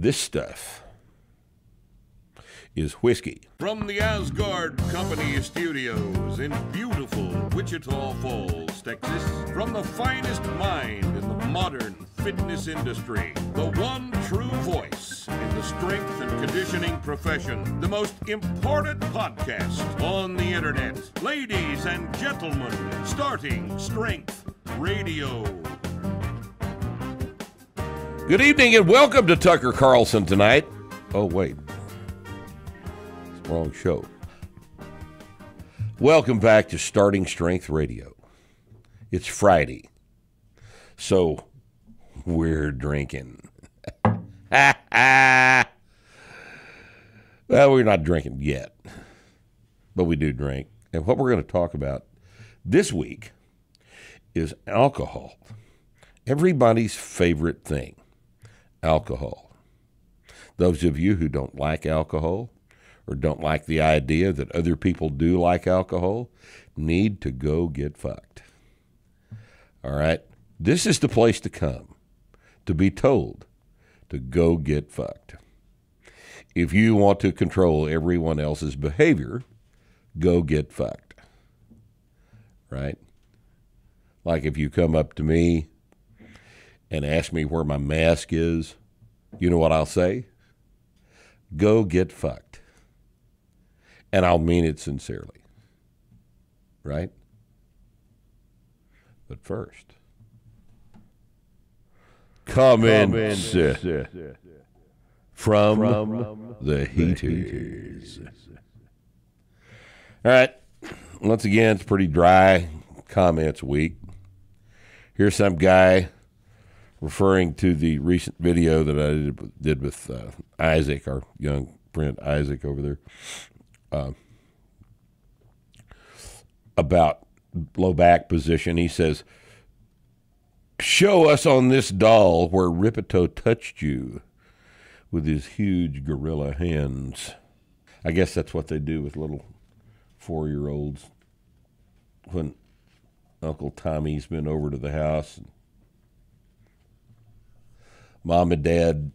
This stuff is whiskey. From the Aasgaard Company studios in beautiful Wichita Falls, Texas, from the finest mind in the modern fitness industry, the one true voice in the strength and conditioning profession, the most important podcast on the internet. Ladies and gentlemen, starting Strength Radio. Good evening and welcome to Tucker Carlson tonight. Oh, wait. It's the wrong show. Welcome back to Starting Strength Radio. It's Friday. So we're drinking. well, we're not drinking yet, but we do drink. And what we're going to talk about this week is alcohol. Everybody's favorite thing alcohol. Those of you who don't like alcohol or don't like the idea that other people do like alcohol need to go get fucked. All right? This is the place to come to be told to go get fucked. If you want to control everyone else's behavior, go get fucked. Right? Like if you come up to me and ask me where my mask is, you know what I'll say? Go get fucked. And I'll mean it sincerely. Right? But first, comments uh, from, from the heaters. All right. Once again, it's pretty dry comments week. Here's some guy referring to the recent video that I did, with uh, Isaac, our young friend Isaac over there, uh, about low back position. He says, Show us on this doll where Rippetoe touched you with his huge gorilla hands. I guess that's what they do with little four year olds when Uncle Tommy's been over to the house. And Mom and Dad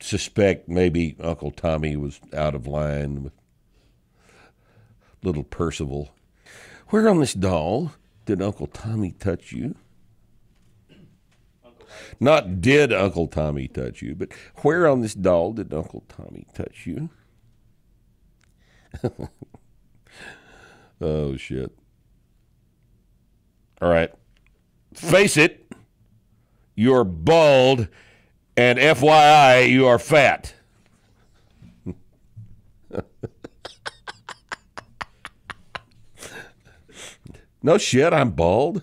suspect maybe Uncle Tommy was out of line with little Percival. Where on this doll did Uncle Tommy touch you? Not did Uncle Tommy touch you, but where on this doll did Uncle Tommy touch you? oh, shit. All right. Face it, you're bald, and FYI, you are fat. no shit, I'm bald.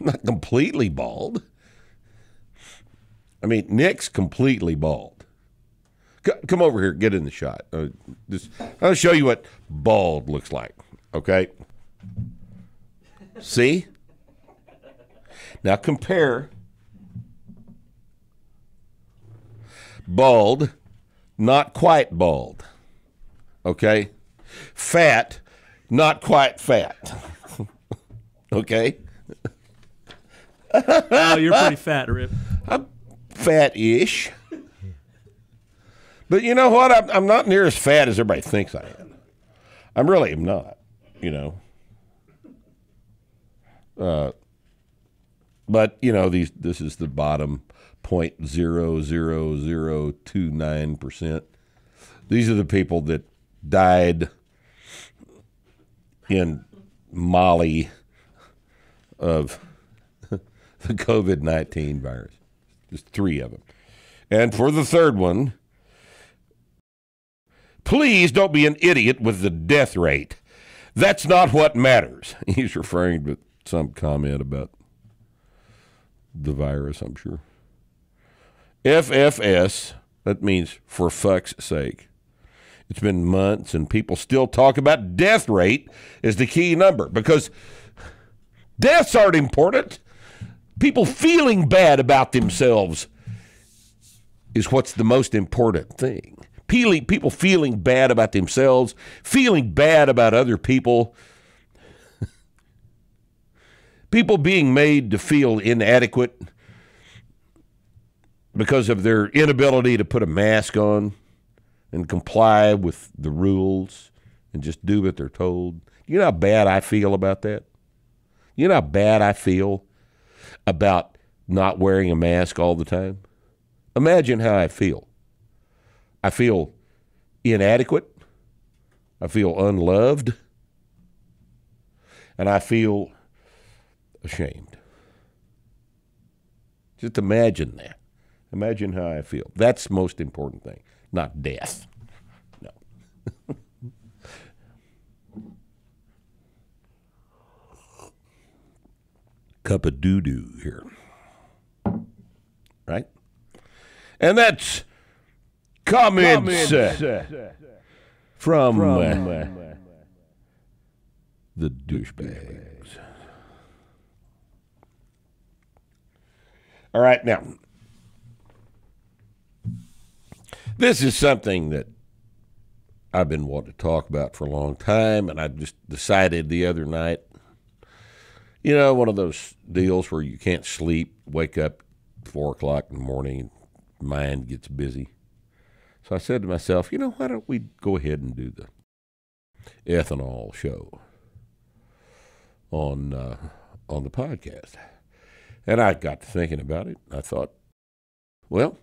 I'm not completely bald. I mean, Nick's completely bald. come over here, get in the shot. Uh, just, I'll show you what bald looks like. Okay. See? Now compare bald, not quite bald. Okay? Fat, not quite fat. okay? oh, you're pretty fat, Rip. I'm fat-ish. But you know what? I'm, I'm not near as fat as everybody thinks I am. I'm really am not. You know. Uh, but you know these. This is the bottom point zero zero zero two nine percent. These are the people that died in Mali of the COVID 19 virus. Just three of them. And for the third one, please don't be an idiot with the death rate. That's not what matters. He's referring to some comment about the virus, I'm sure. FFS, that means for fuck's sake. It's been months and people still talk about death rate as the key number because deaths aren't important people feeling bad about themselves is what's the most important thing. People feeling bad about themselves, feeling bad about other people, people being made to feel inadequate because of their inability to put a mask on and comply with the rules and just do what they're told. You know how bad I feel about that? You know how bad I feel about not wearing a mask all the time? Imagine how I feel. I feel inadequate. I feel unloved. And I feel ashamed. Just imagine that. Imagine how I feel. That's the most important thing, not death. No. Cup of doo doo here. Right? And that's comments, comments uh, from, from uh, the douchebags. All right, now, this is something that I've been wanting to talk about for a long time, and I just decided the other night, you know, one of those deals where you can't sleep, wake up four o'clock in the morning, mind gets busy. So I said to myself, you know, why don't we go ahead and do the ethanol show on uh, on the podcast? And I got to thinking about it. I thought, well,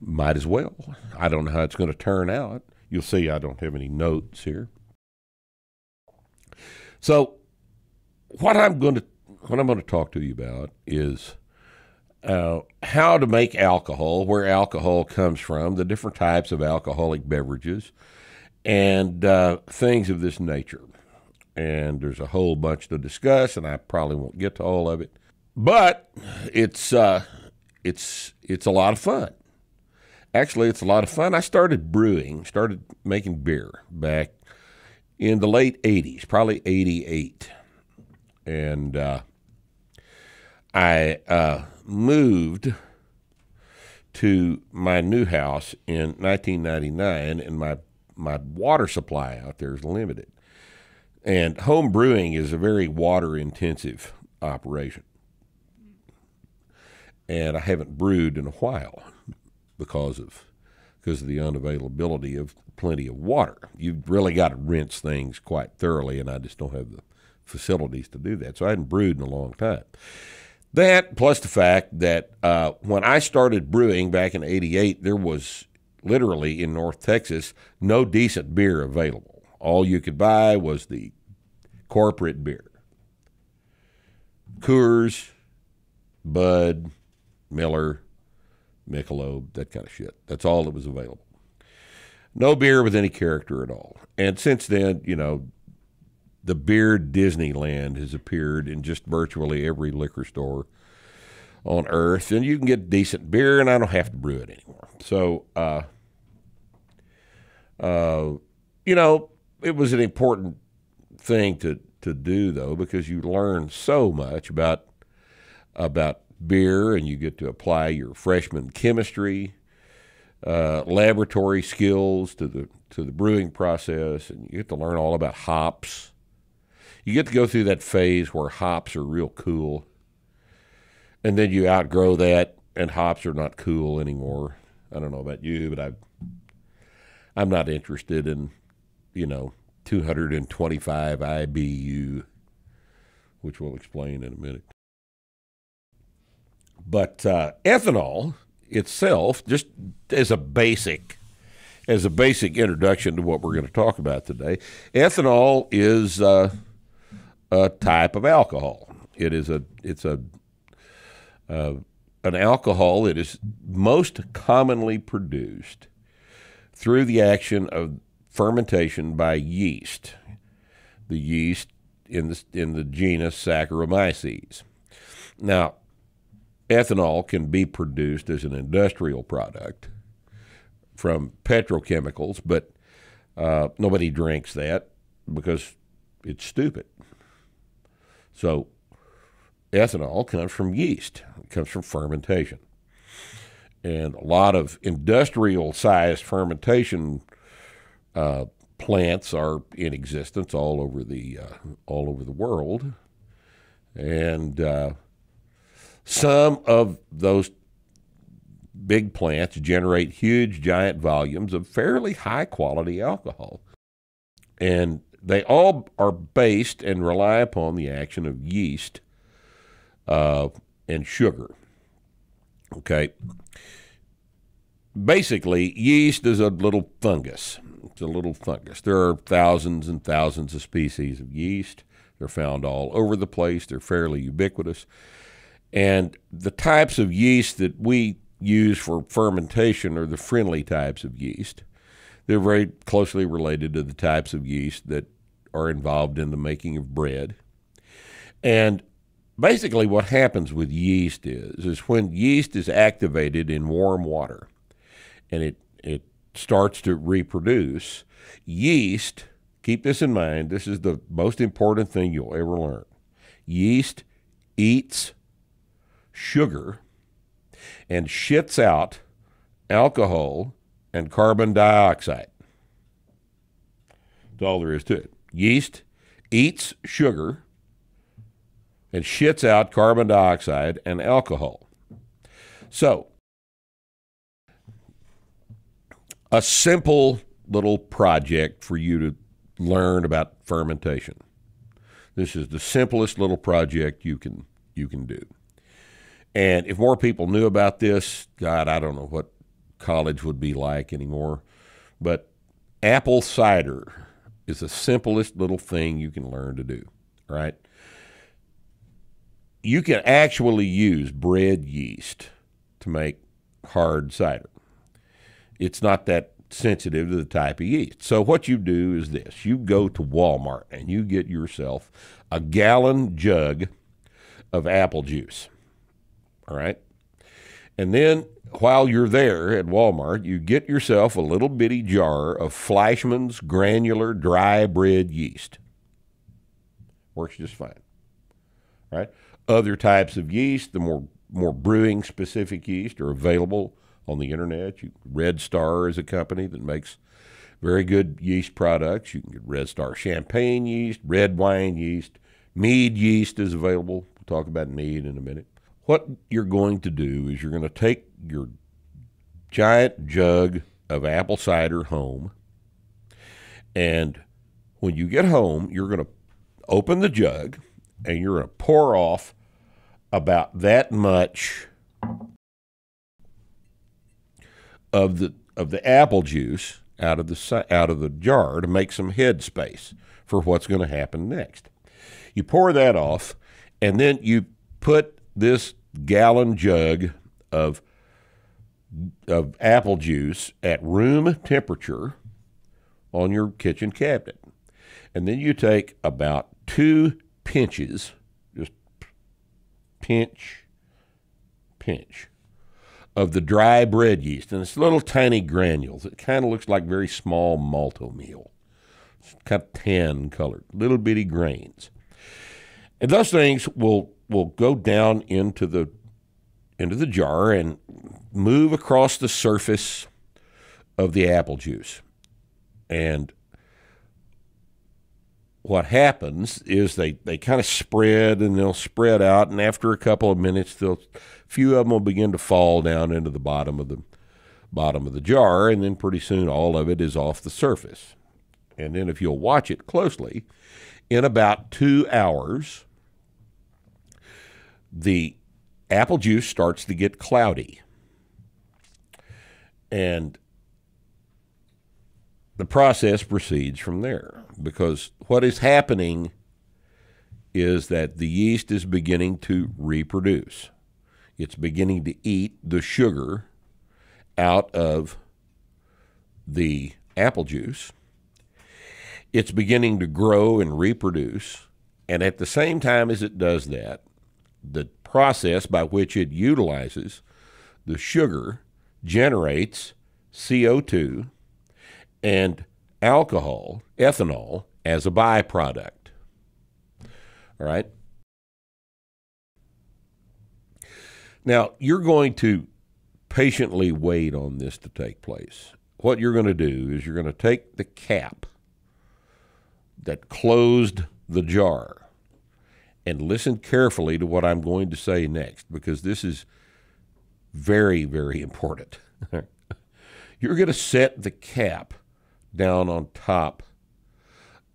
might as well. I don't know how it's going to turn out. You'll see I don't have any notes here. So, what I'm going to what I'm going to talk to you about is uh, how to make alcohol, where alcohol comes from, the different types of alcoholic beverages, and uh, things of this nature and there's a whole bunch to discuss, and I probably won't get to all of it. But it's uh, it's it's a lot of fun. Actually, it's a lot of fun. I started brewing, started making beer back in the late '80s, probably '88, and uh, I uh, moved to my new house in 1999, and my my water supply out there is limited. And home brewing is a very water intensive operation. And I haven't brewed in a while because of because of the unavailability of plenty of water. You've really got to rinse things quite thoroughly, and I just don't have the facilities to do that. So I hadn't brewed in a long time. That plus the fact that uh, when I started brewing back in '88, there was literally in North Texas no decent beer available. All you could buy was the corporate beer. Coors, Bud, Miller, Michelob, that kind of shit. That's all that was available. No beer with any character at all. And since then, you know, the beer Disneyland has appeared in just virtually every liquor store on earth, and you can get decent beer, and I don't have to brew it anymore. So, uh, uh, you know, it was an important thing to to do though because you learn so much about about beer and you get to apply your freshman chemistry uh, laboratory skills to the to the brewing process and you get to learn all about hops. You get to go through that phase where hops are real cool and then you outgrow that and hops are not cool anymore. I don't know about you but i i'm not interested in you know 225 IBU, which we'll explain in a minute. But uh, ethanol itself, just as a basic, as a basic introduction to what we're going to talk about today, ethanol is uh, a type of alcohol. It is a it's a uh, an alcohol that is most commonly produced through the action of fermentation by yeast, the yeast in the, in the genus Saccharomyces. Now, ethanol can be produced as an industrial product from petrochemicals, but uh, nobody drinks that because it's stupid. So, ethanol comes from yeast, it comes from fermentation. And a lot of industrial sized fermentation uh, plants are in existence all over the uh, all over the world, and uh, Some of those big plants generate huge, giant volumes of fairly high quality alcohol. And they all are based and rely upon the action of yeast uh, and sugar. Okay. Basically, yeast is a little fungus. It's a little fungus. There are thousands and thousands of species of yeast. They're found all over the place. They're fairly ubiquitous. And the types of yeast that we use for fermentation are the friendly types of yeast. They're very closely related to the types of yeast that are involved in the making of bread. And basically what happens with yeast is is when yeast is activated in warm water and it it starts to reproduce, yeast, keep this in mind, this is the most important thing you'll ever learn. Yeast eats sugar and shits out alcohol and carbon dioxide. That's all there is to it. Yeast eats sugar and shits out carbon dioxide and alcohol. So, a simple little project for you to learn about fermentation. This is the simplest little project you can you can do. And if more people knew about this, God, I don't know what college would be like anymore. But apple cider is the simplest little thing you can learn to do, right? You can actually use bread yeast to make hard cider. It's not that sensitive to the type of yeast. So what you do is this. You go to Walmart and you get yourself a gallon jug of apple juice all right. And then while you're there at Walmart, you get yourself a little bitty jar of Fleischmann's granular dry bread yeast. Works just fine. Right? Other types of yeast, the more more brewing specific yeast are available on the internet. You, Red Star is a company that makes very good yeast products. You can get Red Star champagne yeast, red wine yeast, mead yeast is available. We'll talk about mead in a minute what you're going to do is you're going to take your giant jug of apple cider home. And when you get home, you're going to open the jug and you're going to pour off about that much of the of the apple juice out of the out of the jar to make some head space for what's going to happen next. You pour that off and then you put this gallon jug of of apple juice at room temperature on your kitchen cabinet. And then you take about two pinches, just pinch, pinch, of the dry bread yeast. And it's little tiny granules. It kind of looks like very small Malt-O-Meal. It's kind of tan colored, little bitty grains. And those things will will go down into the into the jar and move across the surface of the apple juice. And what happens is they, they kind of spread and they'll spread out and after a couple of minutes they'll few of them will begin to fall down into the bottom of the bottom of the jar and then pretty soon all of it is off the surface. And then if you'll watch it closely, in about 2 hours the apple juice starts to get cloudy. And the process proceeds from there because what is happening is that the yeast is beginning to reproduce. It's beginning to eat the sugar out of the apple juice. It's beginning to grow and reproduce. And at the same time as it does that, the process by which it utilizes the sugar generates CO2 and alcohol, ethanol, as a byproduct. All right? Now, you're going to patiently wait on this to take place. What you're going to do is you're going to take the cap that closed the jar and listen carefully to what I'm going to say next because this is very, very important. You're going to set the cap down on top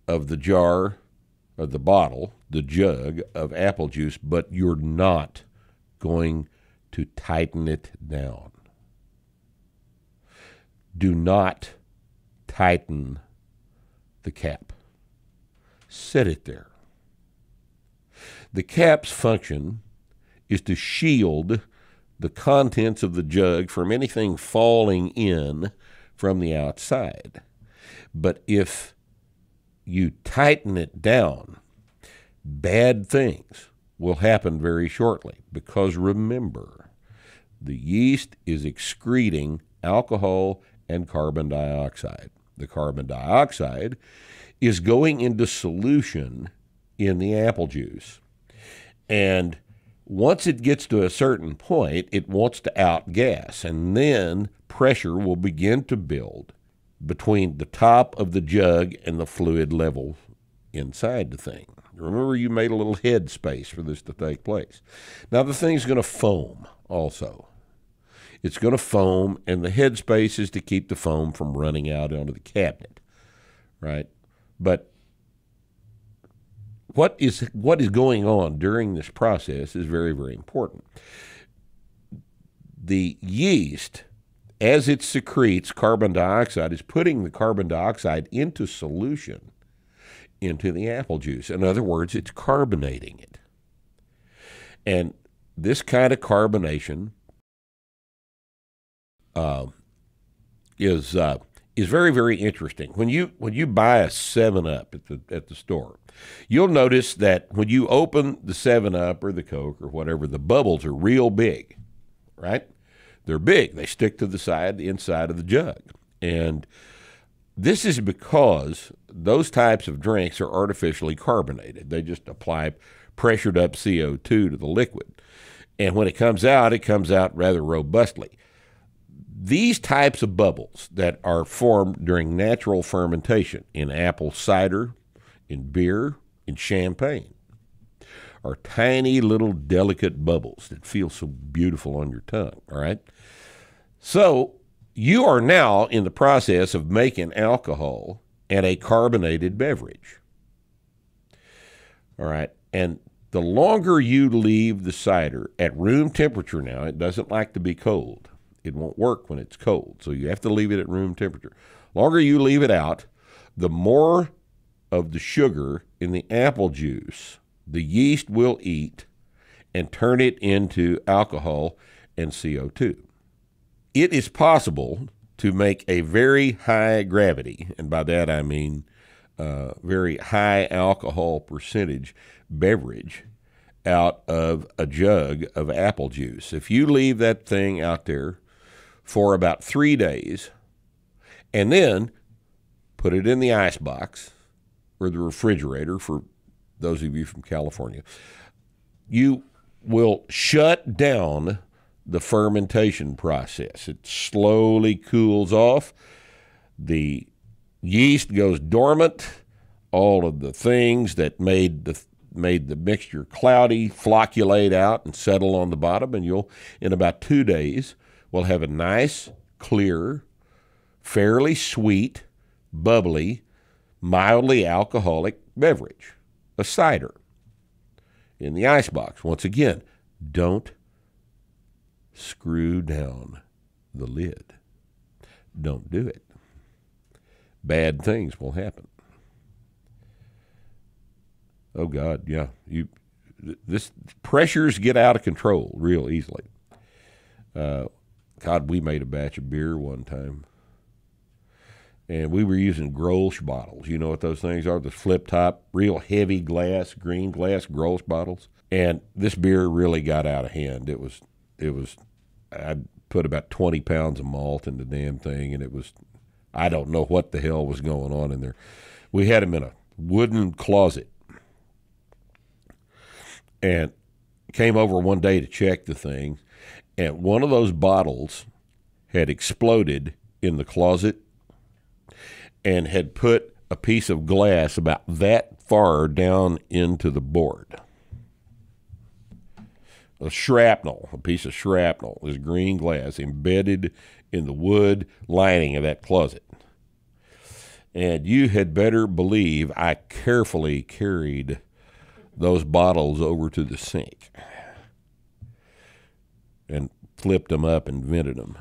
of the jar of the bottle, the jug of apple juice, but you're not going to tighten it down. Do not tighten the cap. Set it there. The cap's function is to shield the contents of the jug from anything falling in from the outside. But if you tighten it down, bad things will happen very shortly because remember, the yeast is excreting alcohol and carbon dioxide. The carbon dioxide is going into solution in the apple juice. And once it gets to a certain point, it wants to outgas, and then pressure will begin to build between the top of the jug and the fluid level inside the thing. Remember, you made a little head space for this to take place. Now, the thing's going to foam also. It's going to foam, and the head space is to keep the foam from running out onto the cabinet, right? But what is what is going on during this process is very very important. The yeast as it secretes carbon dioxide is putting the carbon dioxide into solution into the apple juice. In other words, it's carbonating it. And this kind of carbonation uh, is uh, is very very interesting. When you when you buy a Seven Up at the at the store, you'll notice that when you open the Seven Up or the Coke or whatever, the bubbles are real big, right? They're big. They stick to the side, the inside of the jug, and this is because those types of drinks are artificially carbonated. They just apply pressured up CO2 to the liquid. And when it comes out, it comes out rather robustly. These types of bubbles that are formed during natural fermentation in apple cider, in beer, in champagne are tiny little delicate bubbles that feel so beautiful on your tongue, all right? So, you are now in the process of making alcohol and a carbonated beverage. All right. And the longer you leave the cider at room temperature now, it doesn't like to be cold. It won't work when it's cold. So you have to leave it at room temperature. Longer you leave it out, the more of the sugar in the apple juice the yeast will eat and turn it into alcohol and CO2 it is possible to make a very high gravity, and by that I mean uh, very high alcohol percentage beverage out of a jug of apple juice. If you leave that thing out there for about three days and then put it in the ice box or the refrigerator for those of you from California, you will shut down the fermentation process. It slowly cools off. The yeast goes dormant. All of the things that made the made the mixture cloudy flocculate out and settle on the bottom, and you'll in about two days will have a nice, clear, fairly sweet, bubbly, mildly alcoholic beverage, a cider. In the icebox. Once again, don't screw down the lid. Don't do it. Bad things will happen. Oh God, yeah. You this pressures get out of control real easily. Uh, God, we made a batch of beer one time, and we were using Grolsch bottles. You know what those things are? The flip top, real heavy glass, green glass Grolsch bottles. And this beer really got out of hand. It was it was I put about 20 pounds of malt in the damn thing, and it was, I don't know what the hell was going on in there. We had him in a wooden closet and came over one day to check the thing, and one of those bottles had exploded in the closet and had put a piece of glass about that far down into the board. A shrapnel, a piece of shrapnel, is green glass embedded in the wood lining of that closet. And you had better believe I carefully carried those bottles over to the sink and flipped them up and vented them.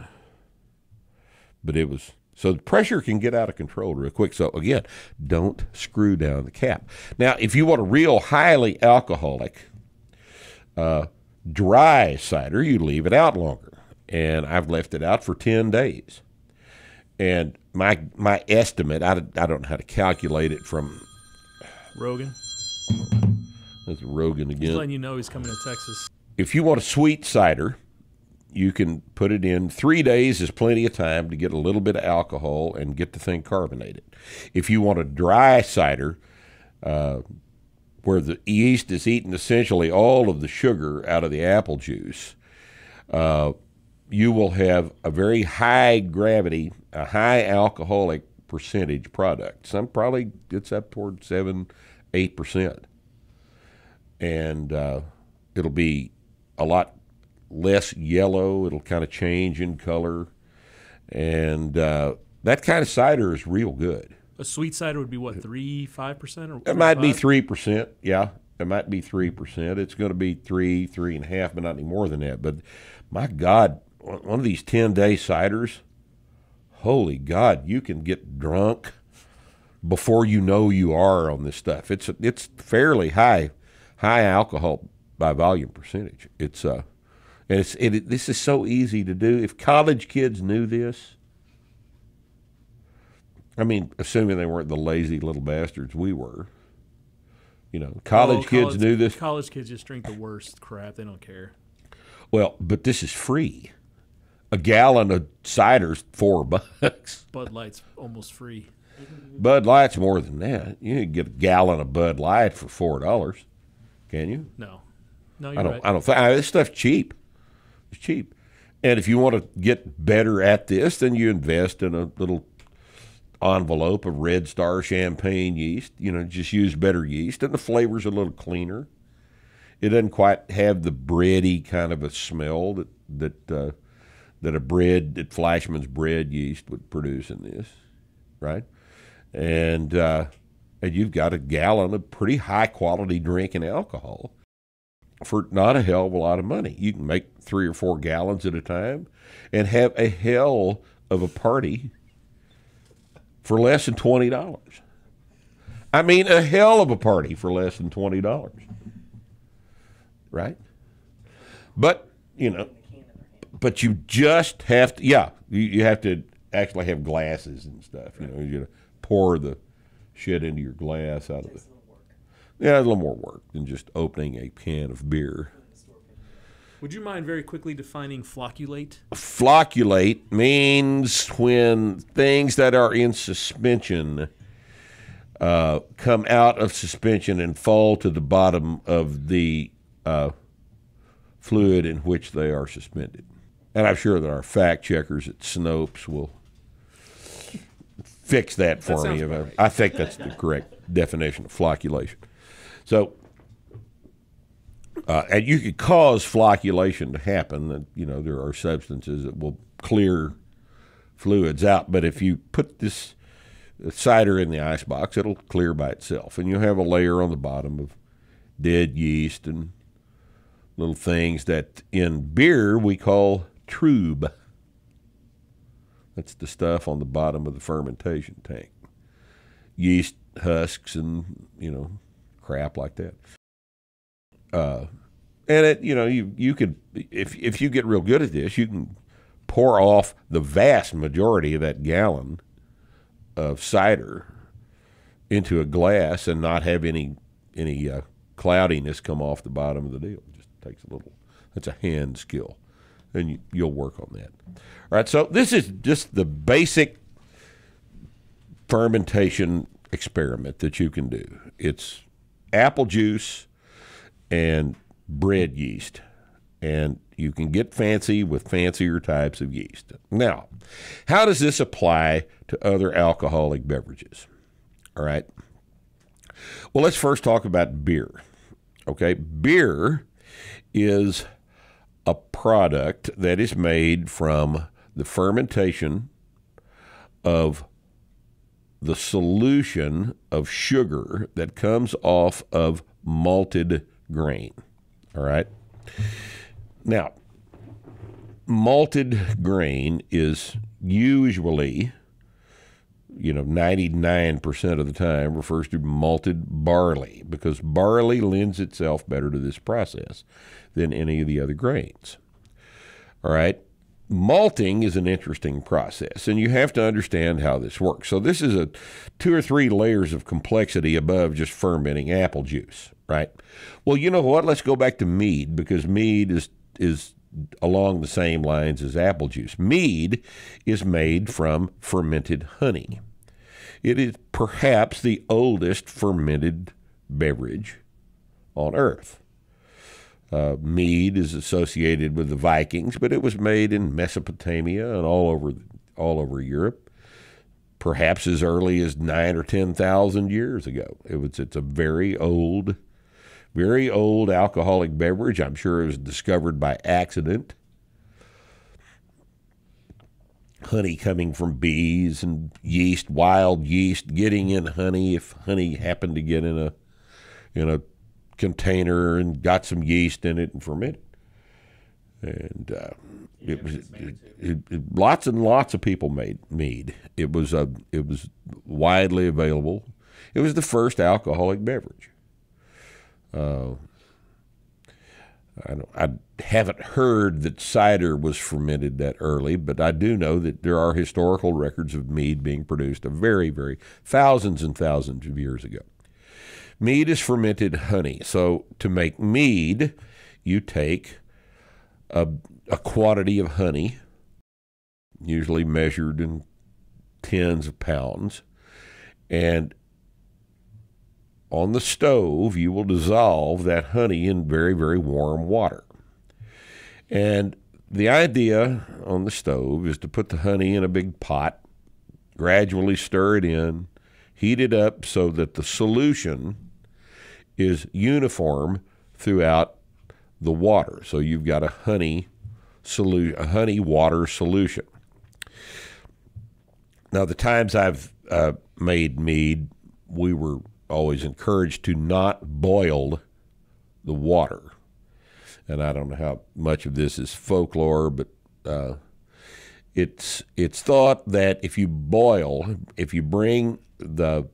But it was so the pressure can get out of control real quick. So again, don't screw down the cap. Now, if you want a real highly alcoholic uh, dry cider, you leave it out longer. And I've left it out for ten days. And my my estimate, I, I don't know how to calculate it from Rogan. That's Rogan again. letting you know he's coming to Texas. If you want a sweet cider, you can put it in three days is plenty of time to get a little bit of alcohol and get the thing carbonated. If you want a dry cider, uh, where the yeast is eating essentially all of the sugar out of the apple juice, uh, you will have a very high gravity, a high alcoholic percentage product. Some probably gets up toward seven, eight percent, and uh, it'll be a lot less yellow. It'll kind of change in color, and uh, that kind of cider is real good. A sweet cider would be what three, five percent, or It might be three percent. Yeah, it might be three percent. It's going to be three, three and a half, but not any more than that. But my God, one one of these ten day ciders, holy God, you can get drunk before you know you are on this stuff. It's it's fairly high, high alcohol by volume percentage. It's uh, and it's it, this is so easy to do. If college kids knew this. I mean, assuming they weren't the lazy little bastards we were. You know, college Oh, kids college- knew this. College kids just drink the worst crap. They don't care. Well, but this is free. A gallon of cider's four bucks. Bud Light's almost free. Bud Light's more than that. You can get a gallon of Bud Light for four dollars. Can you? No, no, you're I don't. right. I don't think I, this stuff's cheap. It's cheap. And if you want to get better at this, then you invest in a little envelope of Red Star champagne yeast. You know, just use better yeast, and the flavor's a little cleaner. It doesn't quite have the bready kind of a smell that that uh, that a bread that Fleischmann's bread yeast would produce in this, right? And uh, and you've got a gallon of pretty high quality drinking alcohol for not a hell of a lot of money. You can make three or four gallons at a time and have a hell of a party for less than twenty dollars. I mean, a hell of a party for less than twenty dollars, right? But you know, but you just have to. Yeah, you, you have to actually have glasses and stuff. You know, you gotta pour the shit into your glass out of the. Yeah, a little more work than just opening a can of beer. Would you mind very quickly defining flocculate? Flocculate means when things that are in suspension uh, come out of suspension and fall to the bottom of the uh, fluid in which they are suspended. And I'm sure that our fact checkers at Snopes will fix that for sounds me. right. I think that's the correct definition of flocculation. So, uh, and you could cause flocculation to happen. You know, there are substances that will clear fluids out, but if you put this cider in the ice box, it'll clear by itself, and you'll have a layer on the bottom of dead yeast and little things that in beer we call trub. That's the stuff on the bottom of the fermentation tank. Yeast husks and you know crap like that. Uh, and it you know you you could if if you get real good at this, you can pour off the vast majority of that gallon of cider into a glass and not have any any uh, cloudiness come off the bottom of the deal. It just takes a little. That's a hand skill, and you, you'll work on that. All right. So this is just the basic fermentation experiment that you can do. It's apple juice and bread yeast. And you can get fancy with fancier types of yeast. Now, how does this apply to other alcoholic beverages? All right. Well, let's first talk about beer. Okay. Beer is a product that is made from the fermentation of the solution of sugar that comes off of malted grain. All right. Now, malted grain is usually, you know, 99% of the time refers to malted barley because barley lends itself better to this process than any of the other grains. All right. Malting is an interesting process, and you have to understand how this works. So, this is a two or three layers of complexity above just fermenting apple juice, right? Well, you know what? Let's go back to mead because mead is is along the same lines as apple juice. Mead is made from fermented honey. It is perhaps the oldest fermented beverage on earth. Uh, mead is associated with the Vikings, but it was made in Mesopotamia and all over all over Europe, perhaps as early as nine or ten thousand years ago. It was it's a very old, very old alcoholic beverage. I'm sure it was discovered by accident. Honey coming from bees and yeast, wild yeast, getting in honey if honey happened to get in a in a container and got some yeast in it and fermented. And uh, it was it, it, it, lots and lots of people made mead. It was a it was widely available. It was the first alcoholic beverage. Uh, I, I haven't heard that cider was fermented that early, but I do know that there are historical records of mead being produced a very, very thousands and thousands of years ago. Mead is fermented honey. So to make mead, you take a, a quantity of honey, usually measured in tens of pounds, and on the stove, you will dissolve that honey in very, very warm water. And the idea on the stove is to put the honey in a big pot, gradually stir it in, heat it up so that the solution is uniform throughout the water. So you've got a honey solu- a honey water solution. Now, the times I've uh, made mead, we were always encouraged to not boil the water. And I don't know how much of this is folklore, but uh, it's it's thought that if you boil, if you bring the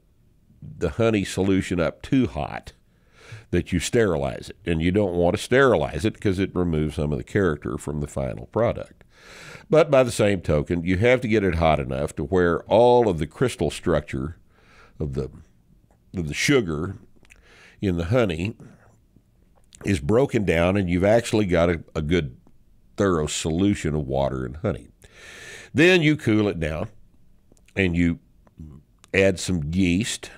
the honey solution up too hot, that you sterilize it. And you don't want to sterilize it because it removes some of the character from the final product. But by the same token, you have to get it hot enough to where all of the crystal structure of the of the sugar in the honey is broken down and you've actually got a, a good thorough solution of water and honey. Then you cool it down and you add some yeast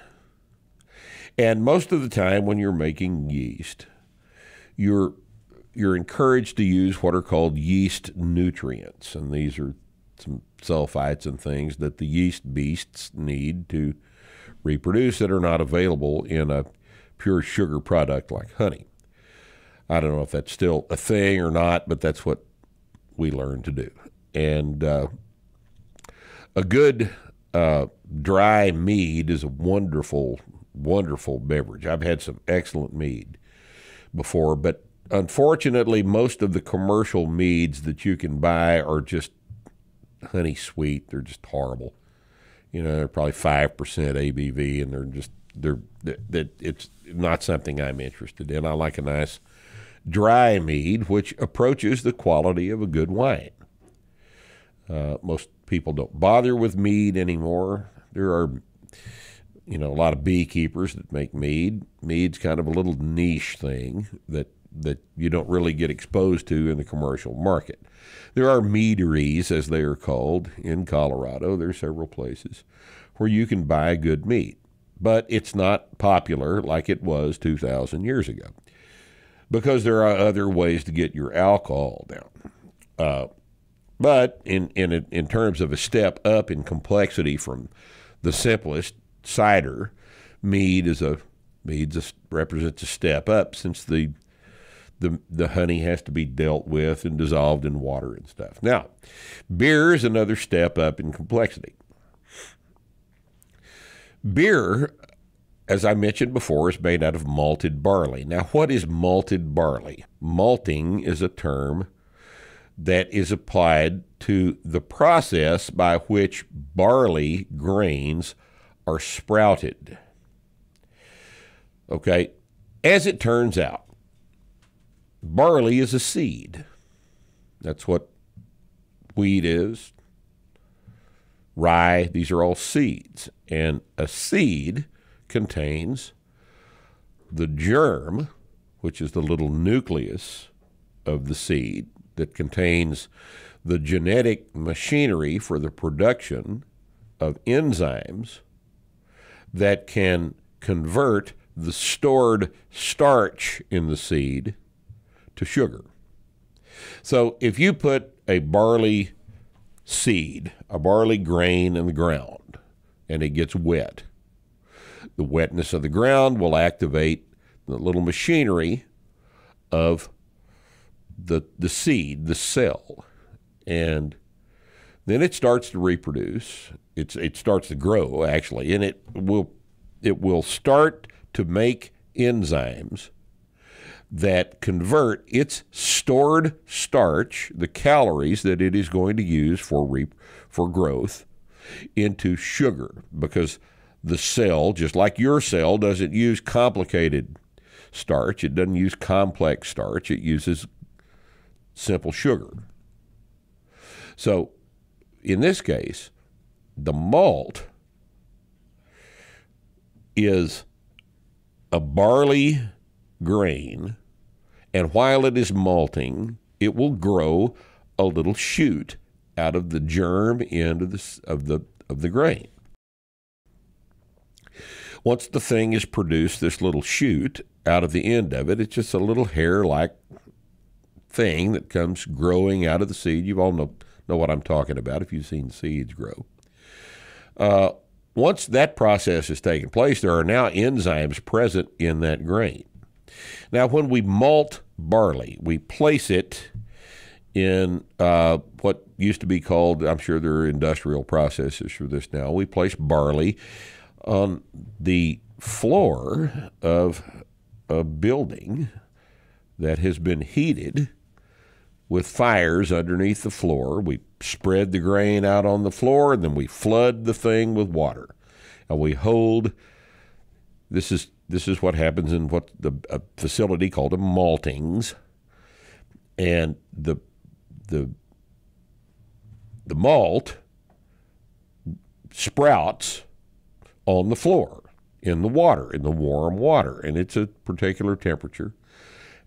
and most of the time, when you're making yeast, you're you're encouraged to use what are called yeast nutrients, and these are some sulfites and things that the yeast beasts need to reproduce that are not available in a pure sugar product like honey. I don't know if that's still a thing or not, but that's what we learned to do. And uh, a good uh, dry mead is a wonderful wonderful beverage. I've had some excellent mead before, but unfortunately, most of the commercial meads that you can buy are just honey sweet. They're just horrible. You know, they're probably five percent ABV, and they're just they're that it's not something I'm interested in. I like a nice dry mead, which approaches the quality of a good wine. Uh, most people don't bother with mead anymore. There are you know, a lot of beekeepers that make mead. Mead's kind of a little niche thing that that you don't really get exposed to in the commercial market. There are meaderies, as they are called, in Colorado. There are several places where you can buy good mead, but it's not popular like it was 2,000 years ago because there are other ways to get your alcohol down. Uh, but in, in, in terms of a step up in complexity from the simplest cider, mead is a mead represents a step up since the the the honey has to be dealt with and dissolved in water and stuff. Now, beer is another step up in complexity. Beer, as I mentioned before, is made out of malted barley. Now, what is malted barley? Malting is a term that is applied to the process by which barley grains are sprouted. Okay, as it turns out, barley is a seed. That's what wheat is, rye, these are all seeds. And a seed contains the germ, which is the little nucleus of the seed that contains the genetic machinery for the production of enzymes that can convert the stored starch in the seed to sugar. So if you put a barley seed, a barley grain in the ground, and it gets wet, the wetness of the ground will activate the little machinery of the, the seed, the cell. And then it starts to reproduce. It's, it starts to grow, actually, and it will, it will start to make enzymes that convert its stored starch, the calories that it is going to use for re- for growth, into sugar because the cell, just like your cell, doesn't use complicated starch. It doesn't use complex starch. It uses simple sugar. So, in this case, the malt is a barley grain, and while it is malting, it will grow a little shoot out of the germ end of the, of the, of the grain. Once the thing is produced, this little shoot out of the end of it, it's just a little hair like thing that comes growing out of the seed. You all know, know what I'm talking about if you've seen seeds grow. Uh, once that process has taken place, there are now enzymes present in that grain. Now, when we malt barley, we place it in uh, what used to be called, I'm sure there are industrial processes for this now. We place barley on the floor of a building that has been heated with fires underneath the floor. We spread the grain out on the floor and then we flood the thing with water. And we hold this is this is what happens in what the a facility called a maltings. And the the the malt sprouts on the floor in the water, in the warm water, and it's a particular temperature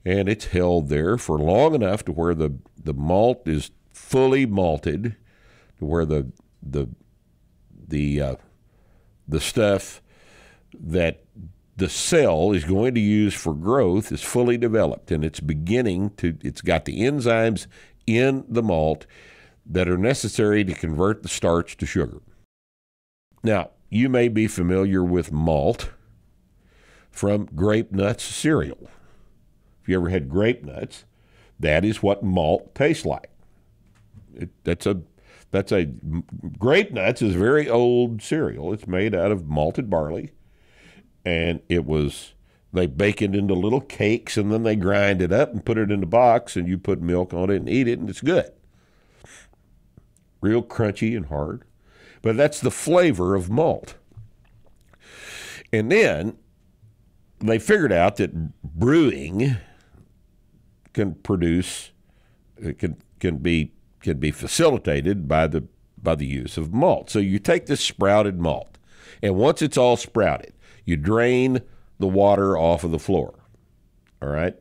and it's held there for long enough to where the, the malt is fully malted, to where the the the uh, the stuff that the cell is going to use for growth is fully developed and it's beginning to it's got the enzymes in the malt that are necessary to convert the starch to sugar. Now, you may be familiar with malt from grape nuts cereal. If you ever had grape nuts, that is what malt tastes like. It, that's a that's a grape nuts is very old cereal. It's made out of malted barley, and it was they bake it into little cakes and then they grind it up and put it in a box and you put milk on it and eat it and it's good. Real crunchy and hard, but that's the flavor of malt. And then they figured out that brewing can produce it can can be can be facilitated by the by the use of malt. So you take this sprouted malt, and once it's all sprouted, you drain the water off of the floor. All right?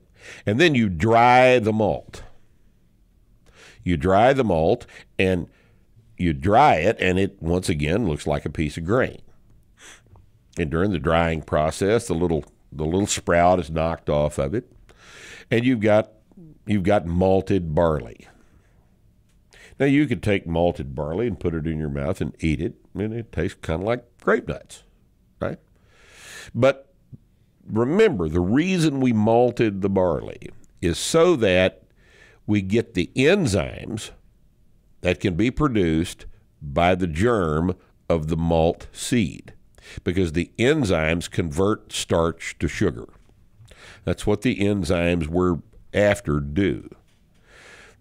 And then you dry the malt. You dry the malt and you dry it and it once again looks like a piece of grain. And during the drying process, the little the little sprout is knocked off of it. And you've got you've got malted barley. Now you could take malted barley and put it in your mouth and eat it, and it tastes kind of like grape nuts, right? But remember, the reason we malted the barley is so that we get the enzymes that can be produced by the germ of the malt seed because the enzymes convert starch to sugar. That's what the enzymes we're after do.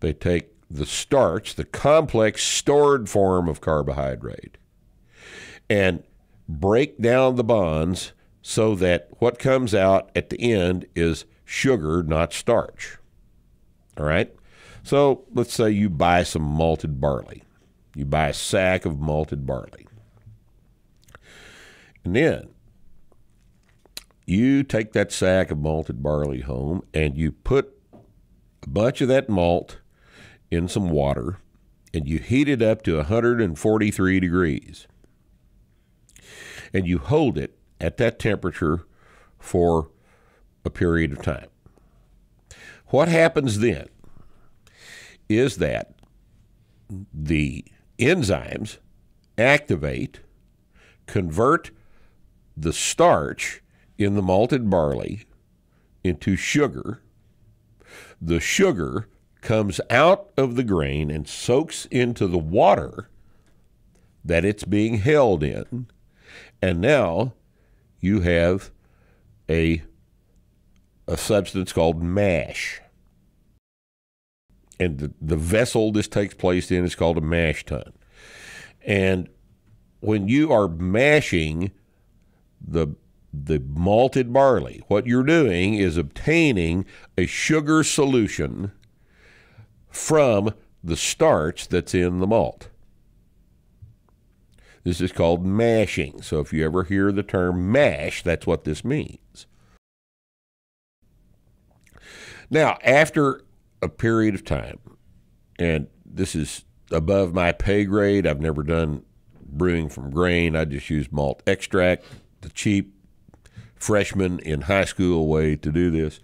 They take the starch, the complex stored form of carbohydrate, and break down the bonds so that what comes out at the end is sugar, not starch. All right? So let's say you buy some malted barley. You buy a sack of malted barley. And then you take that sack of malted barley home and you put a bunch of that malt in some water and you heat it up to 143 degrees. And you hold it at that temperature for a period of time. What happens then is that the enzymes activate, convert the starch in the malted barley into sugar. The sugar comes out of the grain and soaks into the water that it's being held in. And now you have a, a substance called mash. And the, the vessel this takes place in is called a mash tun. And when you are mashing the the malted barley, what you're doing is obtaining a sugar solution from the starch that's in the malt. This is called mashing. So if you ever hear the term mash, that's what this means. Now, after a period of time, and this is above my pay grade, I've never done brewing from grain. I just use malt extract, the cheap freshman in high school way to do this.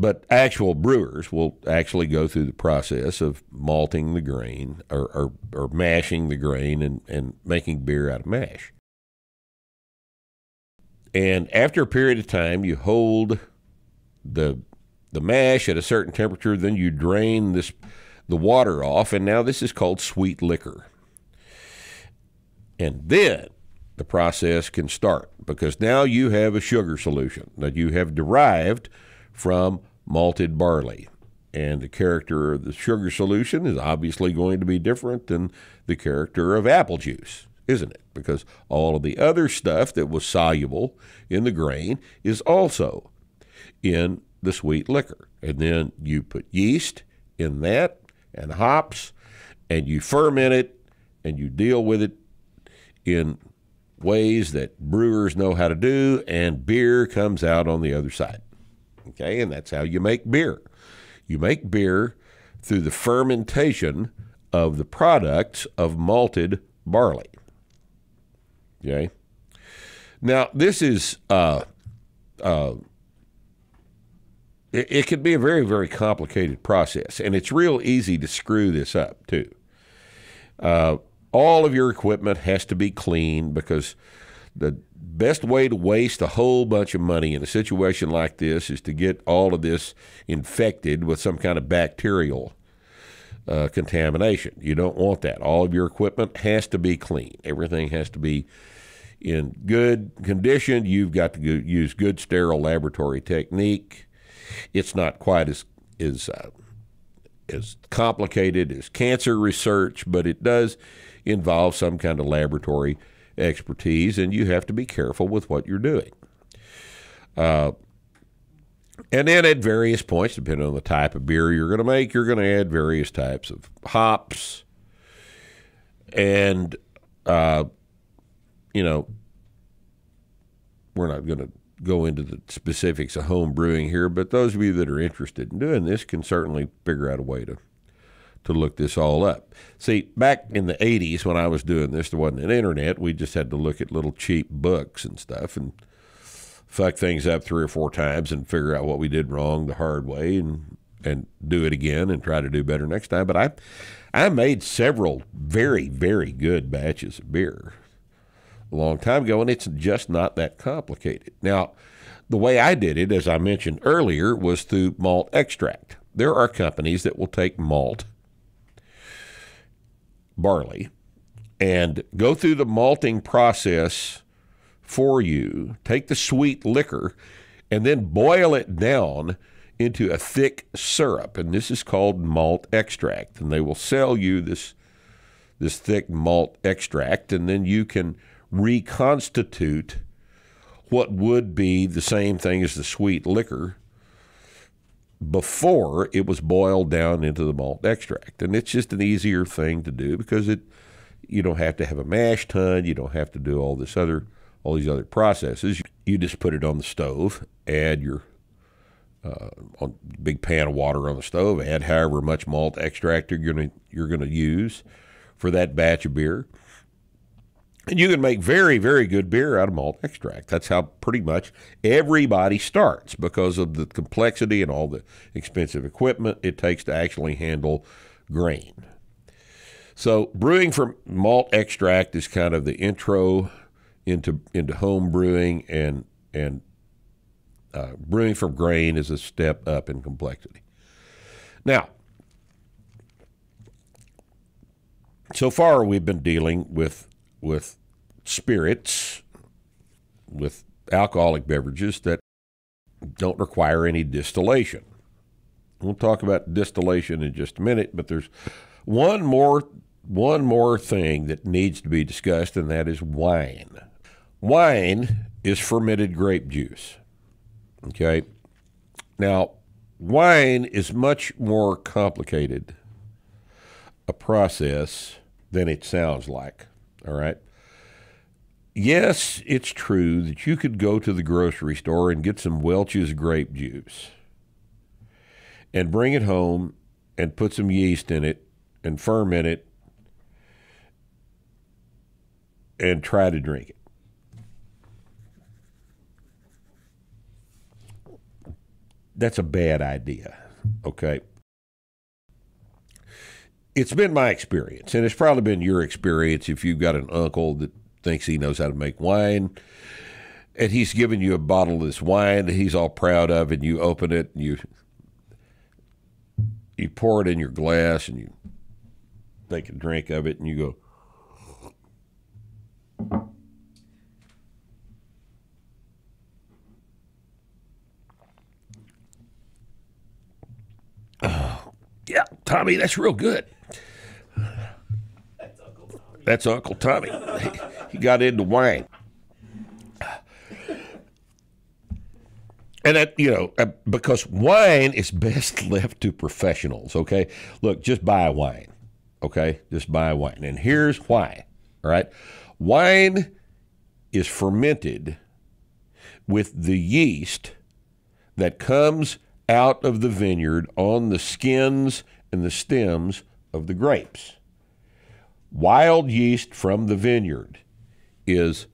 But actual brewers will actually go through the process of malting the grain or, or, or mashing the grain and, and making beer out of mash. And after a period of time, you hold the the mash at a certain temperature, then you drain this the water off, and now this is called sweet liquor. And then the process can start because now you have a sugar solution that you have derived from malted barley. And the character of the sugar solution is obviously going to be different than the character of apple juice, isn't it? Because all of the other stuff that was soluble in the grain is also in the sweet liquor. And then you put yeast in that and hops and you ferment it and you deal with it in ways that brewers know how to do, and beer comes out on the other side. Okay, and that's how you make beer. You make beer through the fermentation of the products of malted barley. Okay. Now, this is, uh, uh, it, it can be a very, very complicated process, and it's real easy to screw this up, too. Uh, all of your equipment has to be clean because the best way to waste a whole bunch of money in a situation like this is to get all of this infected with some kind of bacterial uh, contamination. You don't want that. All of your equipment has to be clean. Everything has to be in good condition. You've got to use good sterile laboratory technique. It's not quite as as uh, as complicated as cancer research, but it does involve some kind of laboratory expertise, and you have to be careful with what you're doing. Uh, and then at various points, depending on the type of beer you're going to make, you're going to add various types of hops. And, uh, you know, we're not going to go into the specifics of home brewing here, but those of you that are interested in doing this can certainly figure out a way to to look this all up. See, back in the 80s when I was doing this, there wasn't an internet. We just had to look at little cheap books and stuff and fuck things up three or four times and figure out what we did wrong the hard way and and do it again and try to do better next time. But I I made several very very good batches of beer a long time ago and it's just not that complicated. Now, the way I did it, as I mentioned earlier, was through malt extract. There are companies that will take malt, barley, and go through the malting process for you, take the sweet liquor, and then boil it down into a thick syrup. And this is called malt extract. And they will sell you this, this thick malt extract, and then you can reconstitute what would be the same thing as the sweet liquor before it was boiled down into the malt extract. And it's just an easier thing to do because it you don't have to have a mash tun, you don't have to do all this other all these other processes. You just put it on the stove, add your uh, on big pan of water on the stove, add however much malt extract you're gonna you're gonna use for that batch of beer. And you can make very, very good beer out of malt extract. That's how pretty much everybody starts because of the complexity and all the expensive equipment it takes to actually handle grain. So, brewing from malt extract is kind of the intro into into home brewing, and and uh, brewing from grain is a step up in complexity. Now, so far we've been dealing with with spirits, with alcoholic beverages that don't require any distillation. We'll talk about distillation in just a minute, but there's one more one more thing that needs to be discussed, and that is wine. Wine is fermented grape juice. Okay. Now, wine is much more complicated a process than it sounds like. All right. Yes, it's true that you could go to the grocery store and get some Welch's grape juice and bring it home and put some yeast in it and ferment it and try to drink it. That's a bad idea, okay? It's been my experience, and it's probably been your experience if you've got an uncle that thinks he knows how to make wine and he's giving you a bottle of this wine that he's all proud of and you open it and you you pour it in your glass and you take a drink of it and you go Oh, yeah, Tommy, that's real good. That's Uncle Tommy. He got into wine. And that, you know, uh, because wine is best left to professionals, okay? Look, just buy wine, okay? Just buy wine. And here's why, all right? Wine is fermented with the yeast that comes out of the vineyard on the skins and the stems of the grapes. Wild yeast from the vineyard is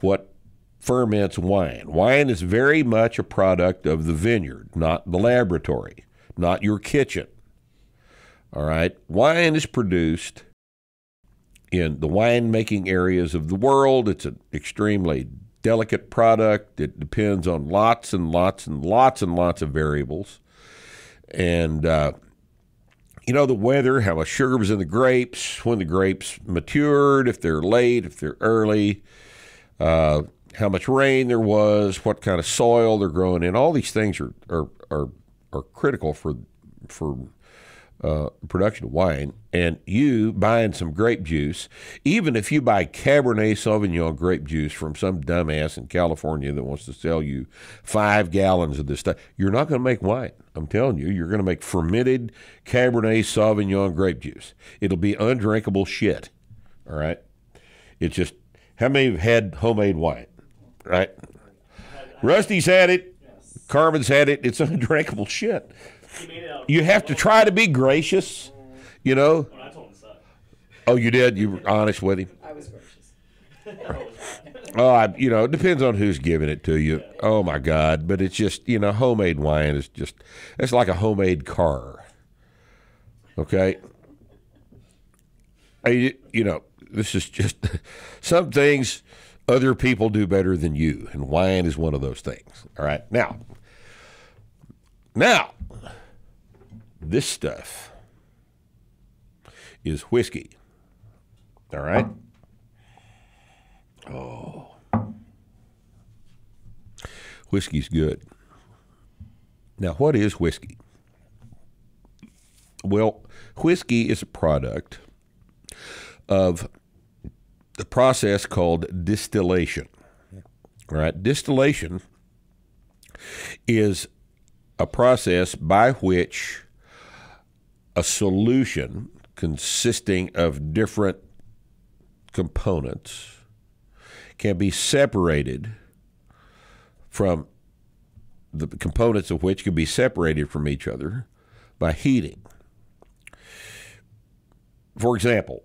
what ferments wine. Wine is very much a product of the vineyard, not the laboratory, not your kitchen. All right? Wine is produced in the winemaking areas of the world. It's an extremely delicate product. It depends on lots and lots and lots and lots of variables. And, uh, you know, the weather, how much sugar was in the grapes, when the grapes matured, if they're late, if they're early, uh, how much rain there was, what kind of soil they're growing in. All these things are, are, are, are critical for, for uh, production of wine, and you buying some grape juice, even if you buy Cabernet Sauvignon grape juice from some dumbass in California that wants to sell you five gallons of this stuff, you're not going to make wine. I'm telling you, you're going to make fermented Cabernet Sauvignon grape juice. It'll be undrinkable shit. All right. It's just how many have had homemade wine, right? Rusty's had it. Carmen's had it. It's undrinkable shit you have to try to be gracious, you know. Oh, you did. You were honest with him. I was gracious. Oh, I, you know, it depends on who's giving it to you. Oh my God! But it's just you know, homemade wine is just it's like a homemade car. Okay. I, you know, this is just some things other people do better than you, and wine is one of those things. All right, now, now, this stuff is whiskey. All right. Oh, whiskey's good. Now, what is whiskey? Well, whiskey is a product of the process called distillation. Right? Distillation is a process by which a solution consisting of different components can be separated from the components of which can be separated from each other by heating. For example,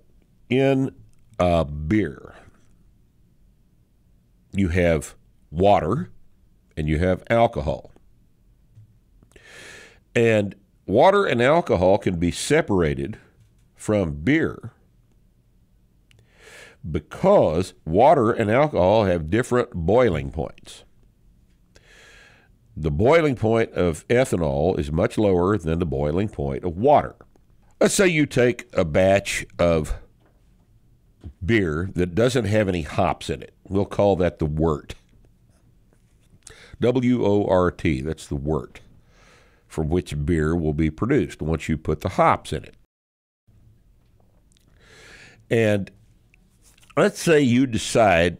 in a beer, you have water and you have alcohol. And water and alcohol can be separated from beer because water and alcohol have different boiling points. The boiling point of ethanol is much lower than the boiling point of water. Let's say you take a batch of beer that doesn't have any hops in it. We'll call that the wort. W O R T, that's the wort from which beer will be produced once you put the hops in it. And let's say you decide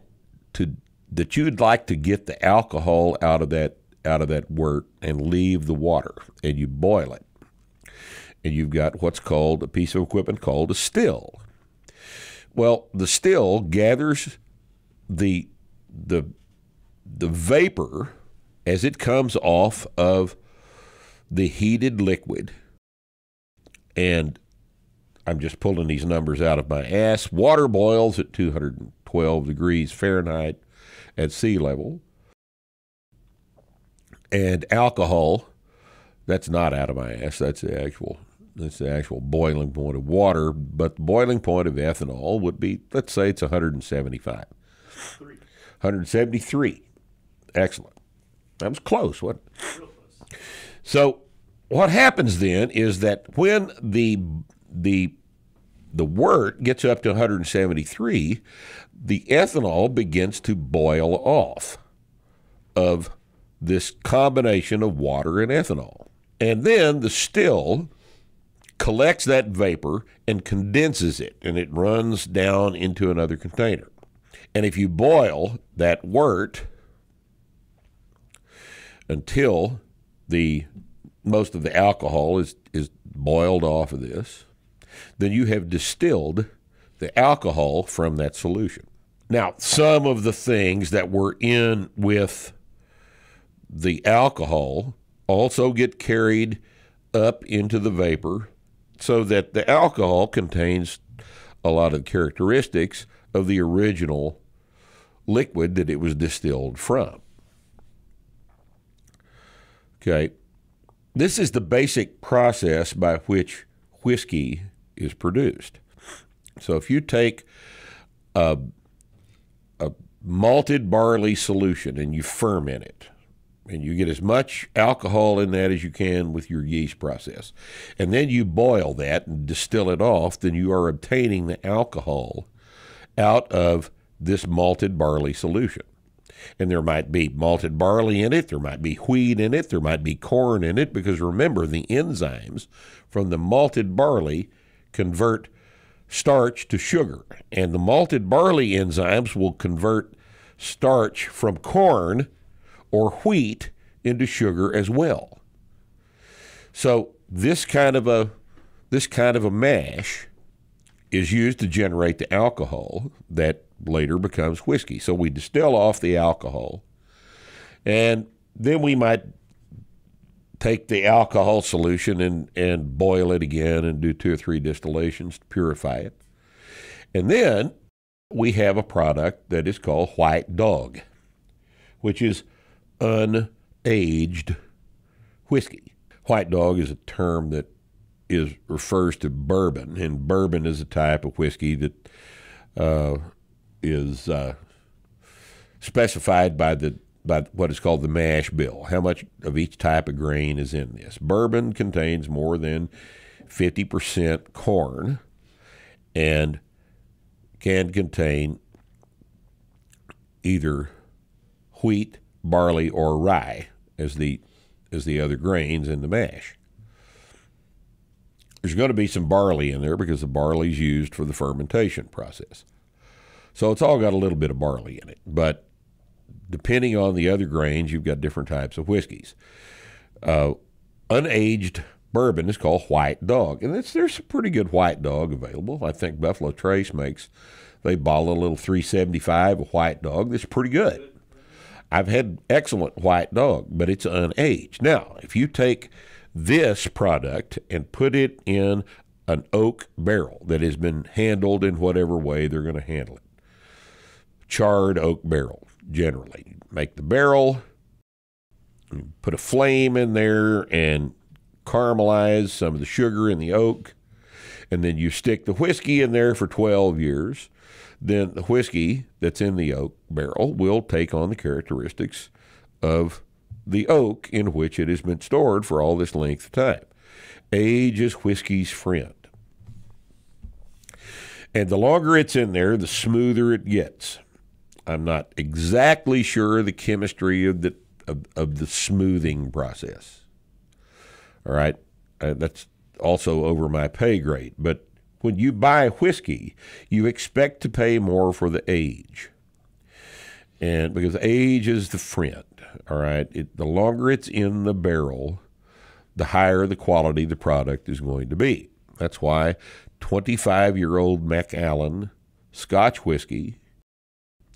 to that you'd like to get the alcohol out of that out of that wort and leave the water and you boil it. And you've got what's called a piece of equipment called a still. Well, the still gathers the the the vapor as it comes off of the heated liquid and I'm just pulling these numbers out of my ass. Water boils at 212 degrees Fahrenheit at sea level. And alcohol, that's not out of my ass. That's the actual that's the actual boiling point of water. But the boiling point of ethanol would be, let's say it's 175. 173. Excellent. That was close. What? So what happens then is that when the the the wort gets up to 173, the ethanol begins to boil off of this combination of water and ethanol. And then the still collects that vapor and condenses it, and it runs down into another container. And if you boil that wort until the most of the alcohol is, is boiled off of this, then you have distilled the alcohol from that solution. Now, some of the things that were in with the alcohol also get carried up into the vapor so that the alcohol contains a lot of characteristics of the original liquid that it was distilled from. Okay. This is the basic process by which whiskey is produced. So if you take a, a malted barley solution and you ferment it, and you get as much alcohol in that as you can with your yeast process, and then you boil that and distill it off, then you are obtaining the alcohol out of this malted barley solution. And there might be malted barley in it, there might be wheat in it, there might be corn in it, because remember, the enzymes from the malted barley convert starch to sugar, and the malted barley enzymes will convert starch from corn or wheat into sugar as well. So this kind of a this kind of a mash is used to generate the alcohol that later becomes whiskey. So we distill off the alcohol and then we might take the alcohol solution and, and boil it again and do two or three distillations to purify it. And then we have a product that is called white dog, which is unaged whiskey. White dog is a term that is refers to bourbon, and bourbon is a type of whiskey that uh, is uh, specified by the by what is called the mash bill. How much of each type of grain is in this? Bourbon contains more than 50% corn and can contain either wheat, barley, or rye as the as the other grains in the mash. There's going to be some barley in there because the barley is used for the fermentation process. So it's all got a little bit of barley in it, but depending on the other grains, you've got different types of whiskeys. Uh, unaged bourbon is called White Dog, and there's a pretty good White Dog available. I think Buffalo Trace makes they bottle a little 375 of White Dog that's pretty good. I've had excellent White Dog, but it's unaged. Now, if you take this product and put it in an oak barrel that has been handled in whatever way they're going to handle it, charred oak barrel generally. Make the barrel, put a flame in there, and caramelize some of the sugar in the oak. And then you stick the whiskey in there for 12 years. Then the whiskey that's in the oak barrel will take on the characteristics of the oak in which it has been stored for all this length of time. Age is whiskey's friend. And the longer it's in there, the smoother it gets. I'm not exactly sure the chemistry of the of, of the smoothing process. All right, uh, that's also over my pay grade. But when you buy whiskey, you expect to pay more for the age, and because age is the friend. All right, it, the longer it's in the barrel, the higher the quality the product is going to be. That's why 25 year old Macallan Scotch whiskey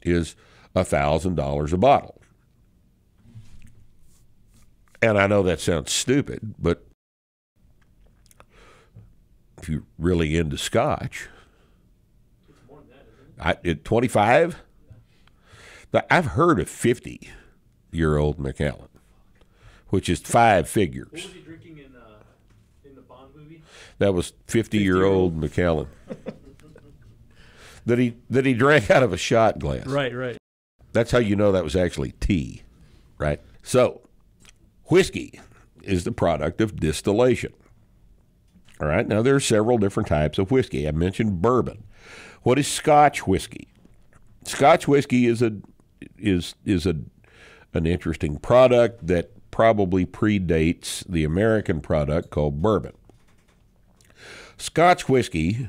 is $1,000 a bottle. And I know that sounds stupid, but if you're really into scotch, It's more than that, isn't it? I, at 25, I've heard of 50 year old Macallan, which is five figures. What was he drinking in, uh, in the Bond movie? That was 50 year old Macallan. that he that he drank out of a shot glass. Right, right. That's how you know that was actually tea, right? So, whiskey is the product of distillation. All right. Now there are several different types of whiskey. I mentioned bourbon. What is Scotch whiskey? Scotch whiskey is a is is a an interesting product that probably predates the American product called bourbon. Scotch whiskey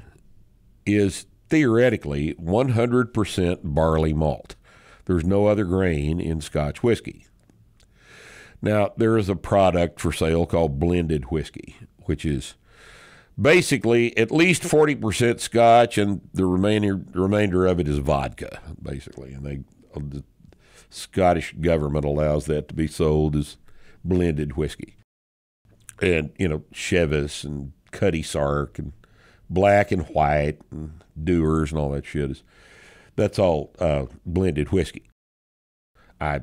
is theoretically 100% barley malt. There's no other grain in Scotch whiskey. Now, there is a product for sale called blended whiskey, which is basically at least 40% Scotch and the remainder, remainder of it is vodka, basically. And they, the Scottish government allows that to be sold as blended whiskey. And, you know, Chivas and Cutty Sark and black and white and Dewar's and all that shit is that's all uh, blended whiskey. I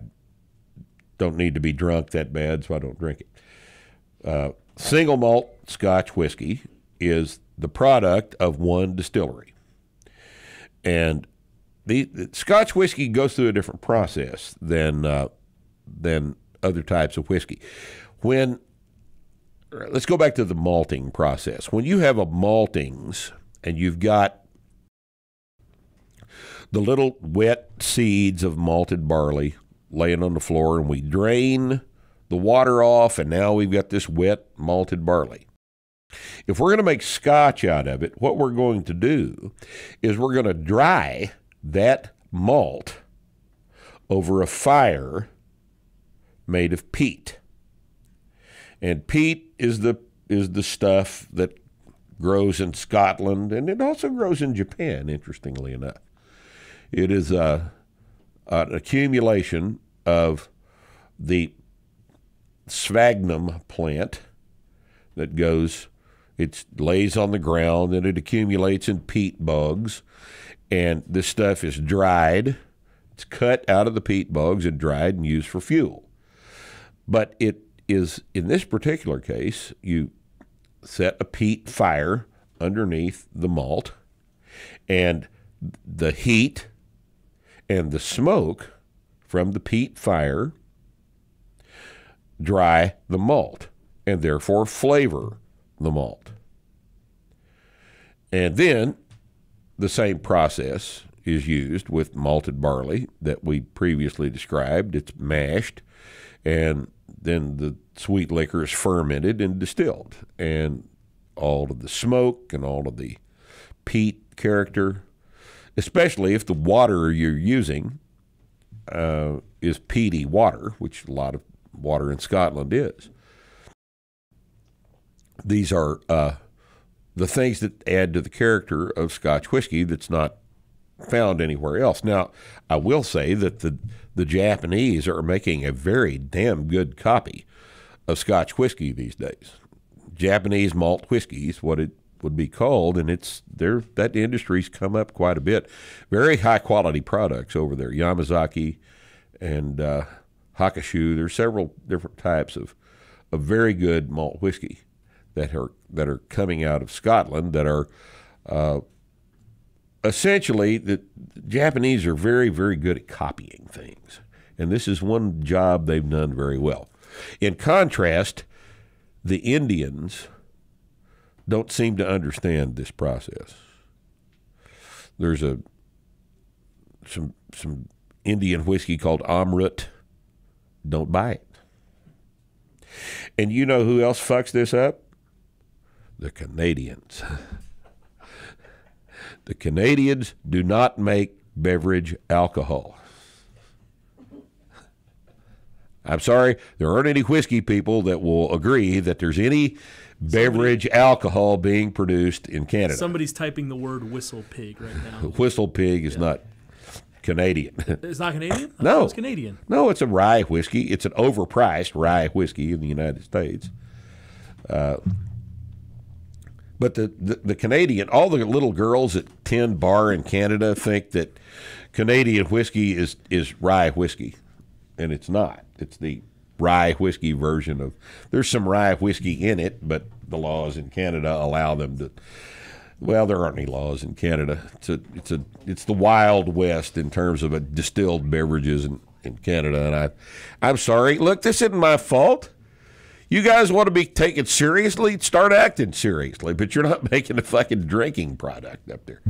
don't need to be drunk that bad, so I don't drink it. Uh, single malt Scotch whiskey is the product of one distillery, and the, the Scotch whiskey goes through a different process than uh, than other types of whiskey. When let's go back to the malting process. When you have a maltings and you've got the little wet seeds of malted barley laying on the floor, and we drain the water off, and now we've got this wet malted barley. If we're going to make scotch out of it, what we're going to do is we're going to dry that malt over a fire made of peat. And peat is the is the stuff that grows in Scotland and it also grows in Japan, interestingly enough. It is a, an accumulation of the sphagnum plant that goes, it lays on the ground and it accumulates in peat bogs. And this stuff is dried. It's cut out of the peat bogs and dried and used for fuel. But it is, in this particular case, you set a peat fire underneath the malt, and the heat and the smoke from the peat fire dry the malt and therefore flavor the malt. And then the same process is used with malted barley that we previously described. It's mashed, and then the sweet liquor is fermented and distilled. And all of the smoke and all of the peat character, especially if the water you're using uh, is peaty water, which a lot of water in Scotland is. These are uh, the things that add to the character of Scotch whiskey that's not found anywhere else. Now, I will say that the the Japanese are making a very damn good copy of Scotch whiskey these days. Japanese malt whiskey is what it would be called, and it's there. That industry's come up quite a bit. Very high quality products over there. Yamazaki and uh, Hakushu. There's several different types of of very good malt whiskey that are that are coming out of Scotland that are uh, essentially the Japanese are very very good at copying things, and this is one job they've done very well. In contrast, the Indians don't seem to understand this process. There's a some some Indian whiskey called Amrut. Don't buy it. And you know who else fucks this up? The Canadians. the Canadians do not make beverage alcohol. I'm sorry, there aren't any whiskey people that will agree that there's any beverage alcohol being produced in Canada. Somebody's typing the word whistle pig right now. Whistle Pig is not Canadian. It's not Canadian? I No. It's Canadian. no, it's a rye whiskey. It's an overpriced rye whiskey in the United States. Uh, but the, the, the Canadian, all the little girls at 10 Bar in Canada think that Canadian whiskey is, is rye whiskey, and it's not. It's the rye whiskey version of. There's some rye whiskey in it, but the laws in Canada allow them to. Well, there aren't any laws in Canada. It's a, it's a, it's the wild west in terms of a distilled beverages in, in Canada. And I, I'm sorry. Look, this isn't my fault. You guys want to be taken seriously? Start acting seriously, but you're not making a fucking drinking product up there.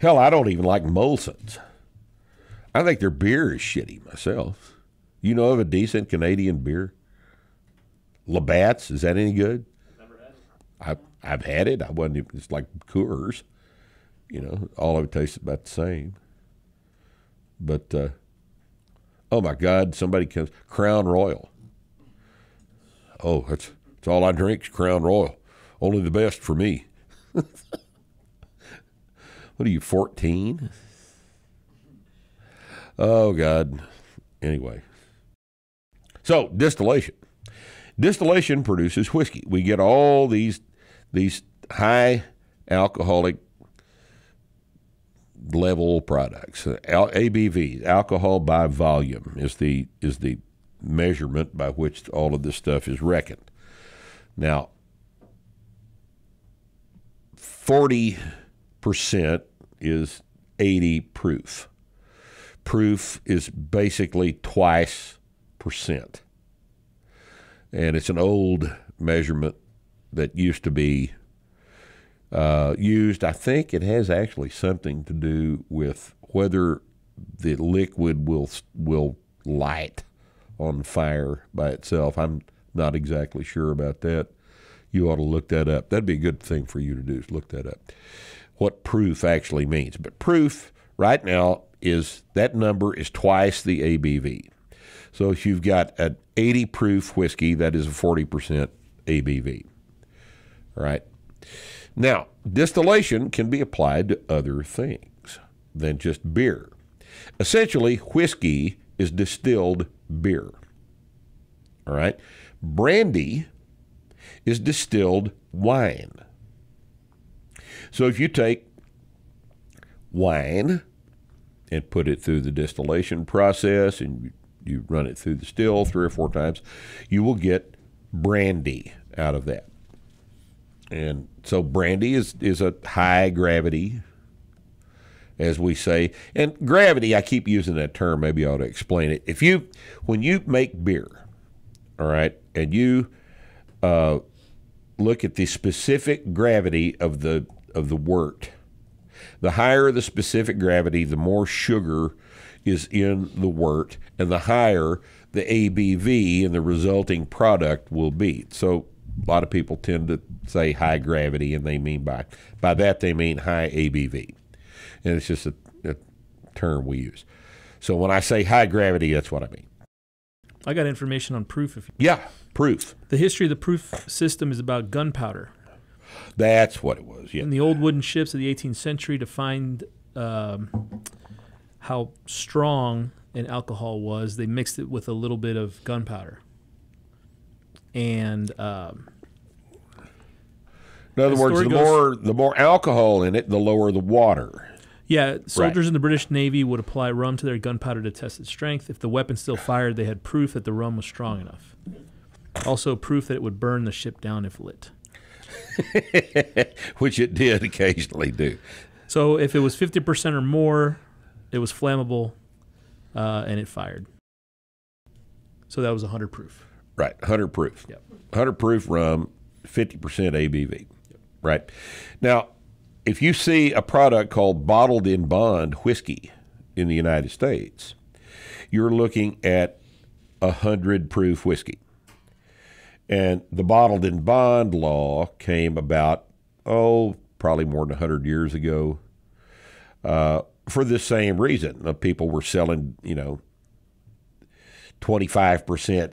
Hell, I don't even like Molson's. I think their beer is shitty myself. You know of a decent Canadian beer? Labatt's, is that any good? I've, I've had it. I wasn't even, it's like Coors. You know, all of it tastes about the same. But, uh, oh my God, somebody comes, Crown Royal. Oh, that's, that's all I drink Crown Royal. Only the best for me. what are you, 14? Oh, God. Anyway. So, distillation. Distillation produces whiskey. We get all these these high alcoholic level products. Al- ABV, alcohol by volume, is the is the measurement by which all of this stuff is reckoned. Now, forty percent is eighty proof. Proof is basically twice percent and it's an old measurement that used to be uh, used. I think it has actually something to do with whether the liquid will will light on fire by itself. I'm not exactly sure about that. You ought to look that up. That'd be a good thing for you to do is look that up. What proof actually means. But proof right now is that number is twice the ABV. So if you've got an 80 proof whiskey, that is a 40% ABV. All right. Now, distillation can be applied to other things than just beer. Essentially, whiskey is distilled beer. All right. Brandy is distilled wine. So if you take wine and put it through the distillation process and you run it through the still three or four times, you will get brandy out of that. And so brandy is, is a high gravity as we say. And gravity, I keep using that term. Maybe I ought to explain it. If you, when you make beer, all right, and you uh, look at the specific gravity of the of the wort, the higher the specific gravity, the more sugar is in the wort, and the higher the ABV and the resulting product will be. So a lot of people tend to say high gravity, and they mean by by that they mean high ABV, and it's just a, a term we use. So when I say high gravity, that's what I mean. I got information on proof. If Yeah, proof. the history of the proof system is about gunpowder. That's what it was. Yeah. In the old wooden ships of the 18th century, to find um, how strong an alcohol was, they mixed it with a little bit of gunpowder. And um, In other words, the goes- more the more alcohol in it, the lower the water. yeah, soldiers in the British Navy would apply rum to their gunpowder to test its strength. If the weapon still fired, they had proof that the rum was strong enough. Also, proof that it would burn the ship down if lit. which it did occasionally do. So if it was 50% or more, it was flammable uh, and it fired. So that was 100 proof. Right, 100 proof. Yep. 100 proof rum, 50% ABV. Right. Now, if you see a product called bottled in bond whiskey in the United States, you're looking at a 100 proof whiskey. And the bottled in bond law came about, oh, probably more than 100 years ago uh, for the same reason. People were selling, you know, 25%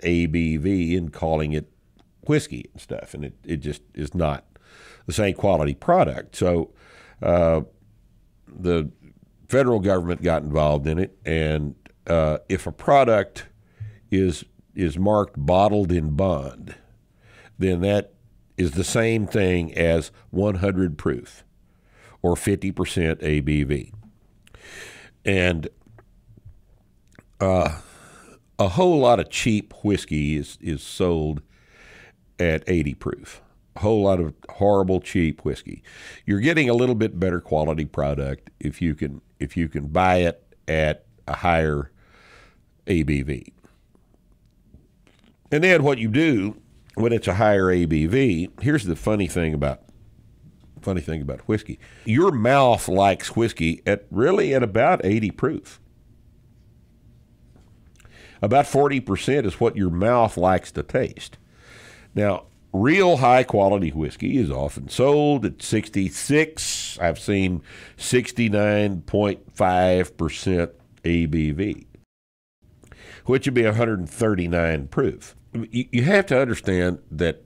ABV and calling it whiskey and stuff. And it, it just is not the same quality product. So uh, the federal government got involved in it. And uh, if a product is, is marked bottled in bond, then that is the same thing as 100 proof or 50% ABV. And uh, a whole lot of cheap whiskey is, is sold at 80 proof. A whole lot of horrible cheap whiskey. You're getting a little bit better quality product if you can if you can buy it at a higher ABV. And then what you do when it's a higher ABV, here's the funny thing about funny thing about whiskey. Your mouth likes whiskey at really at about 80 proof. About 40% is what your mouth likes to taste. Now, real high quality whiskey is often sold at 66. I've seen 69.5% ABV, which would be 139 proof. You, you have to understand that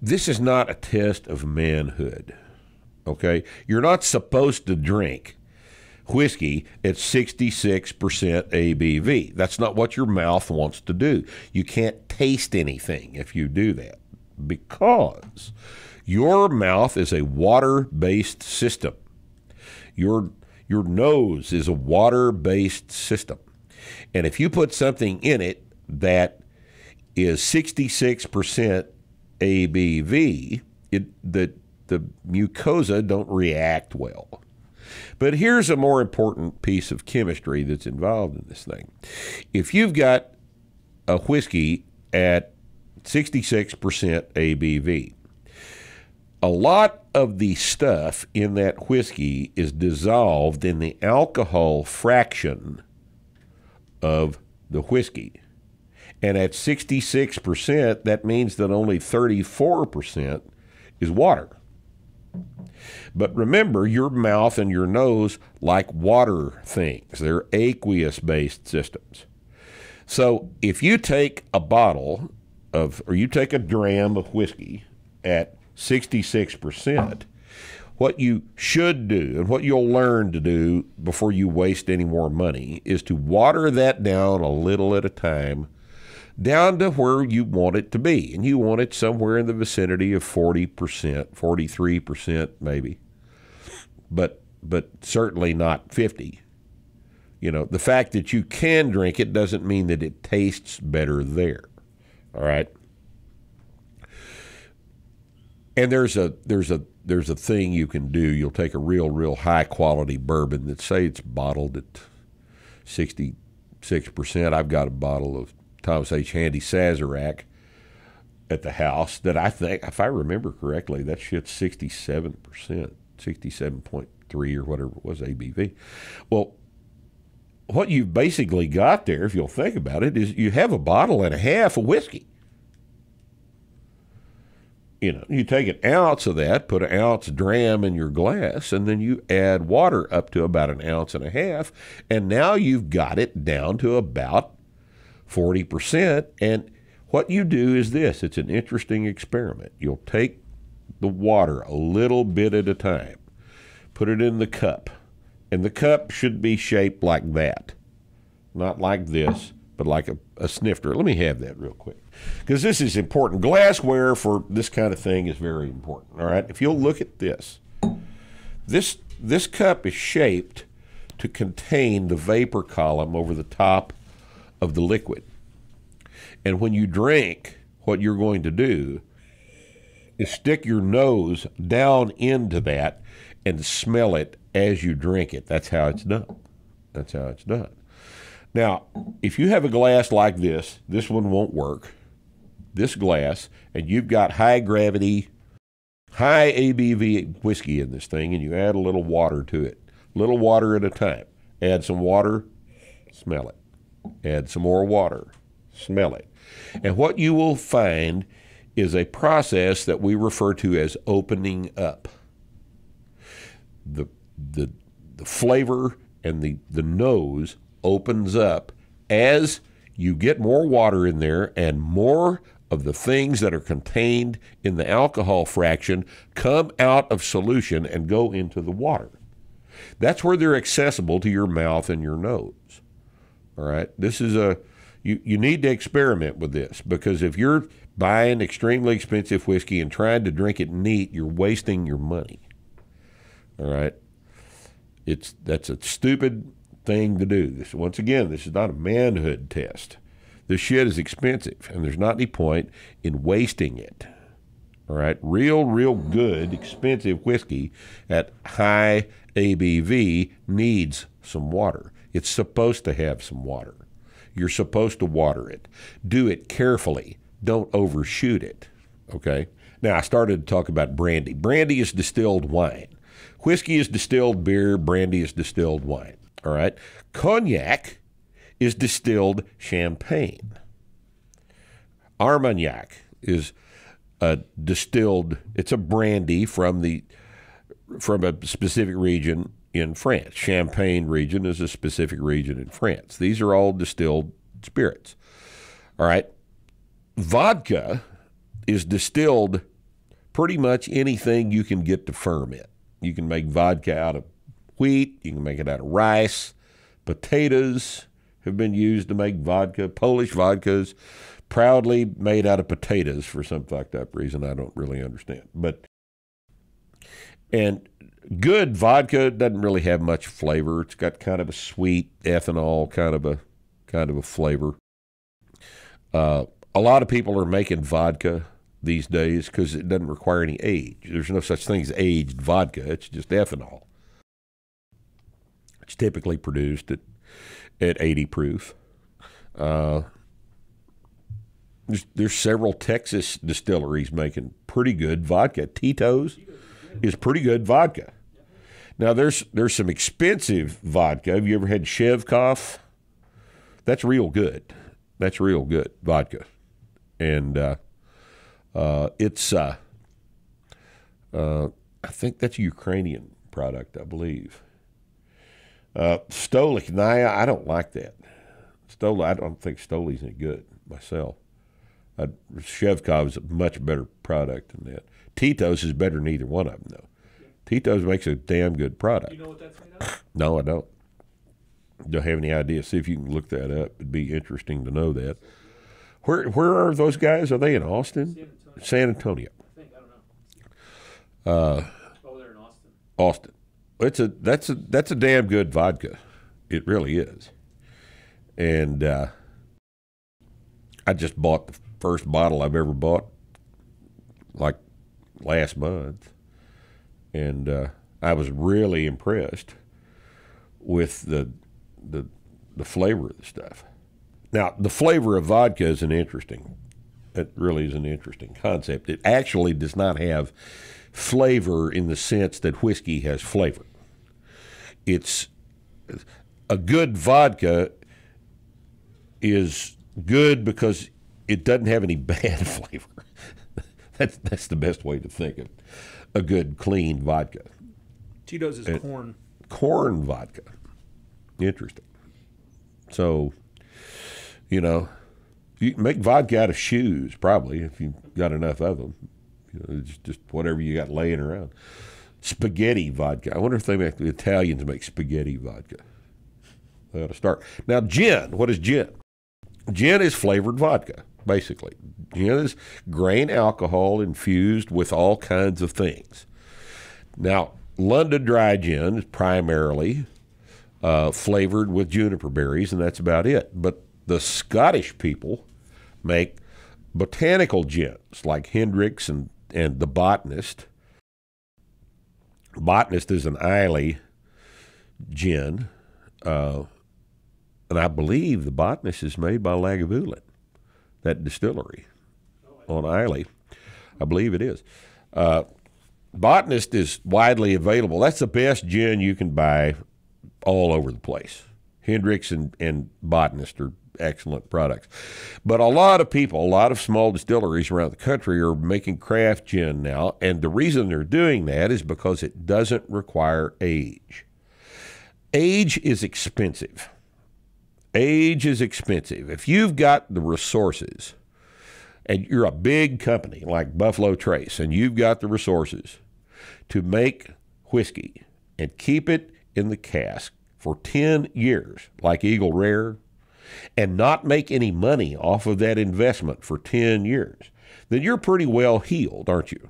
this is not a test of manhood. Okay? You're not supposed to drink whiskey at 66% ABV. That's not what your mouth wants to do. You can't taste anything if you do that because your mouth is a water based system. Your, your nose is a water based system. And if you put something in it that is 66% ABV, it, the, the mucosa don't react well. But here's a more important piece of chemistry that's involved in this thing. If you've got a whiskey at 66% ABV, a lot of the stuff in that whiskey is dissolved in the alcohol fraction of the whiskey. And at 66%, that means that only 34% is water. But remember, your mouth and your nose like water things. They're aqueous based systems. So if you take a bottle of, or you take a dram of whiskey at 66%, what you should do and what you'll learn to do before you waste any more money is to water that down a little at a time down to where you want it to be. And you want it somewhere in the vicinity of 40%, 43% maybe. But but certainly not 50. You know, the fact that you can drink it doesn't mean that it tastes better there. All right? And there's a there's a there's a thing you can do. You'll take a real real high quality bourbon that say it's bottled at sixty six percent. I've got a bottle of Thomas H. Handy Sazerac at the house that I think, if I remember correctly, that shit's sixty seven percent, sixty seven point three or whatever it was ABV. Well, what you've basically got there, if you'll think about it, is you have a bottle and a half of whiskey. You know, you take an ounce of that, put an ounce dram in your glass, and then you add water up to about an ounce and a half, and now you've got it down to about 40%. And what you do is this it's an interesting experiment. You'll take the water a little bit at a time, put it in the cup, and the cup should be shaped like that, not like this, but like a, a snifter. Let me have that real quick because this is important. Glassware for this kind of thing is very important. All right, if you'll look at this, this this cup is shaped to contain the vapor column over the top of the liquid. And when you drink, what you're going to do is stick your nose down into that and smell it as you drink it. That's how it's done. That's how it's done. Now, if you have a glass like this, this one won't work. This glass, and you've got high gravity, high ABV whiskey in this thing, and you add a little water to it, little water at a time. Add some water, smell it. Add some more water, smell it. And what you will find is a process that we refer to as opening up. The, the, the flavor and the, the nose opens up as you get more water in there and more of the things that are contained in the alcohol fraction come out of solution and go into the water. That's where they're accessible to your mouth and your nose. All right. This is a you, you need to experiment with this because if you're buying extremely expensive whiskey and trying to drink it neat, you're wasting your money. All right. It's that's a stupid thing to do. This once again, this is not a manhood test. This shit is expensive, and there's not any point in wasting it. All right, real, real good, expensive whiskey at high ABV needs some water. It's supposed to have some water. You're supposed to water it. Do it carefully. Don't overshoot it. Okay? Now, I started to talk about brandy. Brandy is distilled wine. Whiskey is distilled beer. Brandy is distilled wine. All right? Cognac is distilled champagne. Armagnac is a distilled, it's a brandy from the from a specific region in France. Champagne region is a specific region in France. These are all distilled spirits. All right. Vodka is distilled pretty much anything you can get to ferment. You can make vodka out of wheat, you can make it out of rice, potatoes have been used to make vodka, Polish vodkas, proudly made out of potatoes for some fucked up reason I don't really understand. But and good vodka doesn't really have much flavor. It's got kind of a sweet ethanol kind of a kind of a flavor. Uh, a lot of people are making vodka these days because it doesn't require any age. There's no such thing as aged vodka. It's just ethanol. It's typically produced at at 80 proof. Uh, there's, there's several Texas distilleries making pretty good vodka. Tito's is pretty good vodka. Now there's there's some expensive vodka. Have you ever had Shevkov? That's real good. That's real good vodka, and uh, uh, it's uh, uh I think that's a Ukrainian product, I believe. Uh, Stolich, Naya, I don't like that. Stoli, I don't think Stoli's any good myself. I, Shevkov's a much better product than that. Tito's is better than either one of them, though. Tito's makes a damn good product. You know what that's made of? No, I don't. Don't have any idea. See if you can look that up. It'd be interesting to know that. Where where are those guys? Are they in Austin? San Antonio. I think I don't know. Uh, Oh, they're in Austin. Austin. It's a that's a that's a damn good vodka. It really is. And uh, I just bought the first bottle I've ever bought, like last month, and uh, I was really impressed with the the the flavor of the stuff. Now, the flavor of vodka is an interesting. It really is an interesting concept. It actually does not have flavor in the sense that whiskey has flavor. It's a good vodka is good because it doesn't have any bad flavor. That's that's the best way to think of a good clean vodka. Tito's is It- corn. Corn vodka. Interesting. So, you know, you can make vodka out of shoes probably if you've got enough of them. You know, it's just whatever you got laying around. Spaghetti vodka. I wonder if they make the Italians make spaghetti vodka. They ought to start. Now, gin. What is gin? Gin is flavored vodka, basically. Gin is grain alcohol infused with all kinds of things. Now, London Dry Gin is primarily uh, flavored with juniper berries, and that's about it. But the Scottish people make botanical gins like Hendrick's and, and the Botanist. Botanist is an Islay gin, uh, and I believe the Botanist is made by Lagavulin, that distillery on Islay. I believe it is. Uh, Botanist is widely available. That's the best gin you can buy all over the place. Hendrick's and, and Botanist are excellent products. But a lot of people, a lot of small distilleries around the country are making craft gin now. And the reason they're doing that is because it doesn't require age. Age is expensive. Age is expensive. If you've got the resources, and you're a big company like Buffalo Trace, and you've got the resources to make whiskey and keep it in the cask for 10 years, like Eagle Rare, and not make any money off of that investment for 10 years, then you're pretty well heeled, aren't you?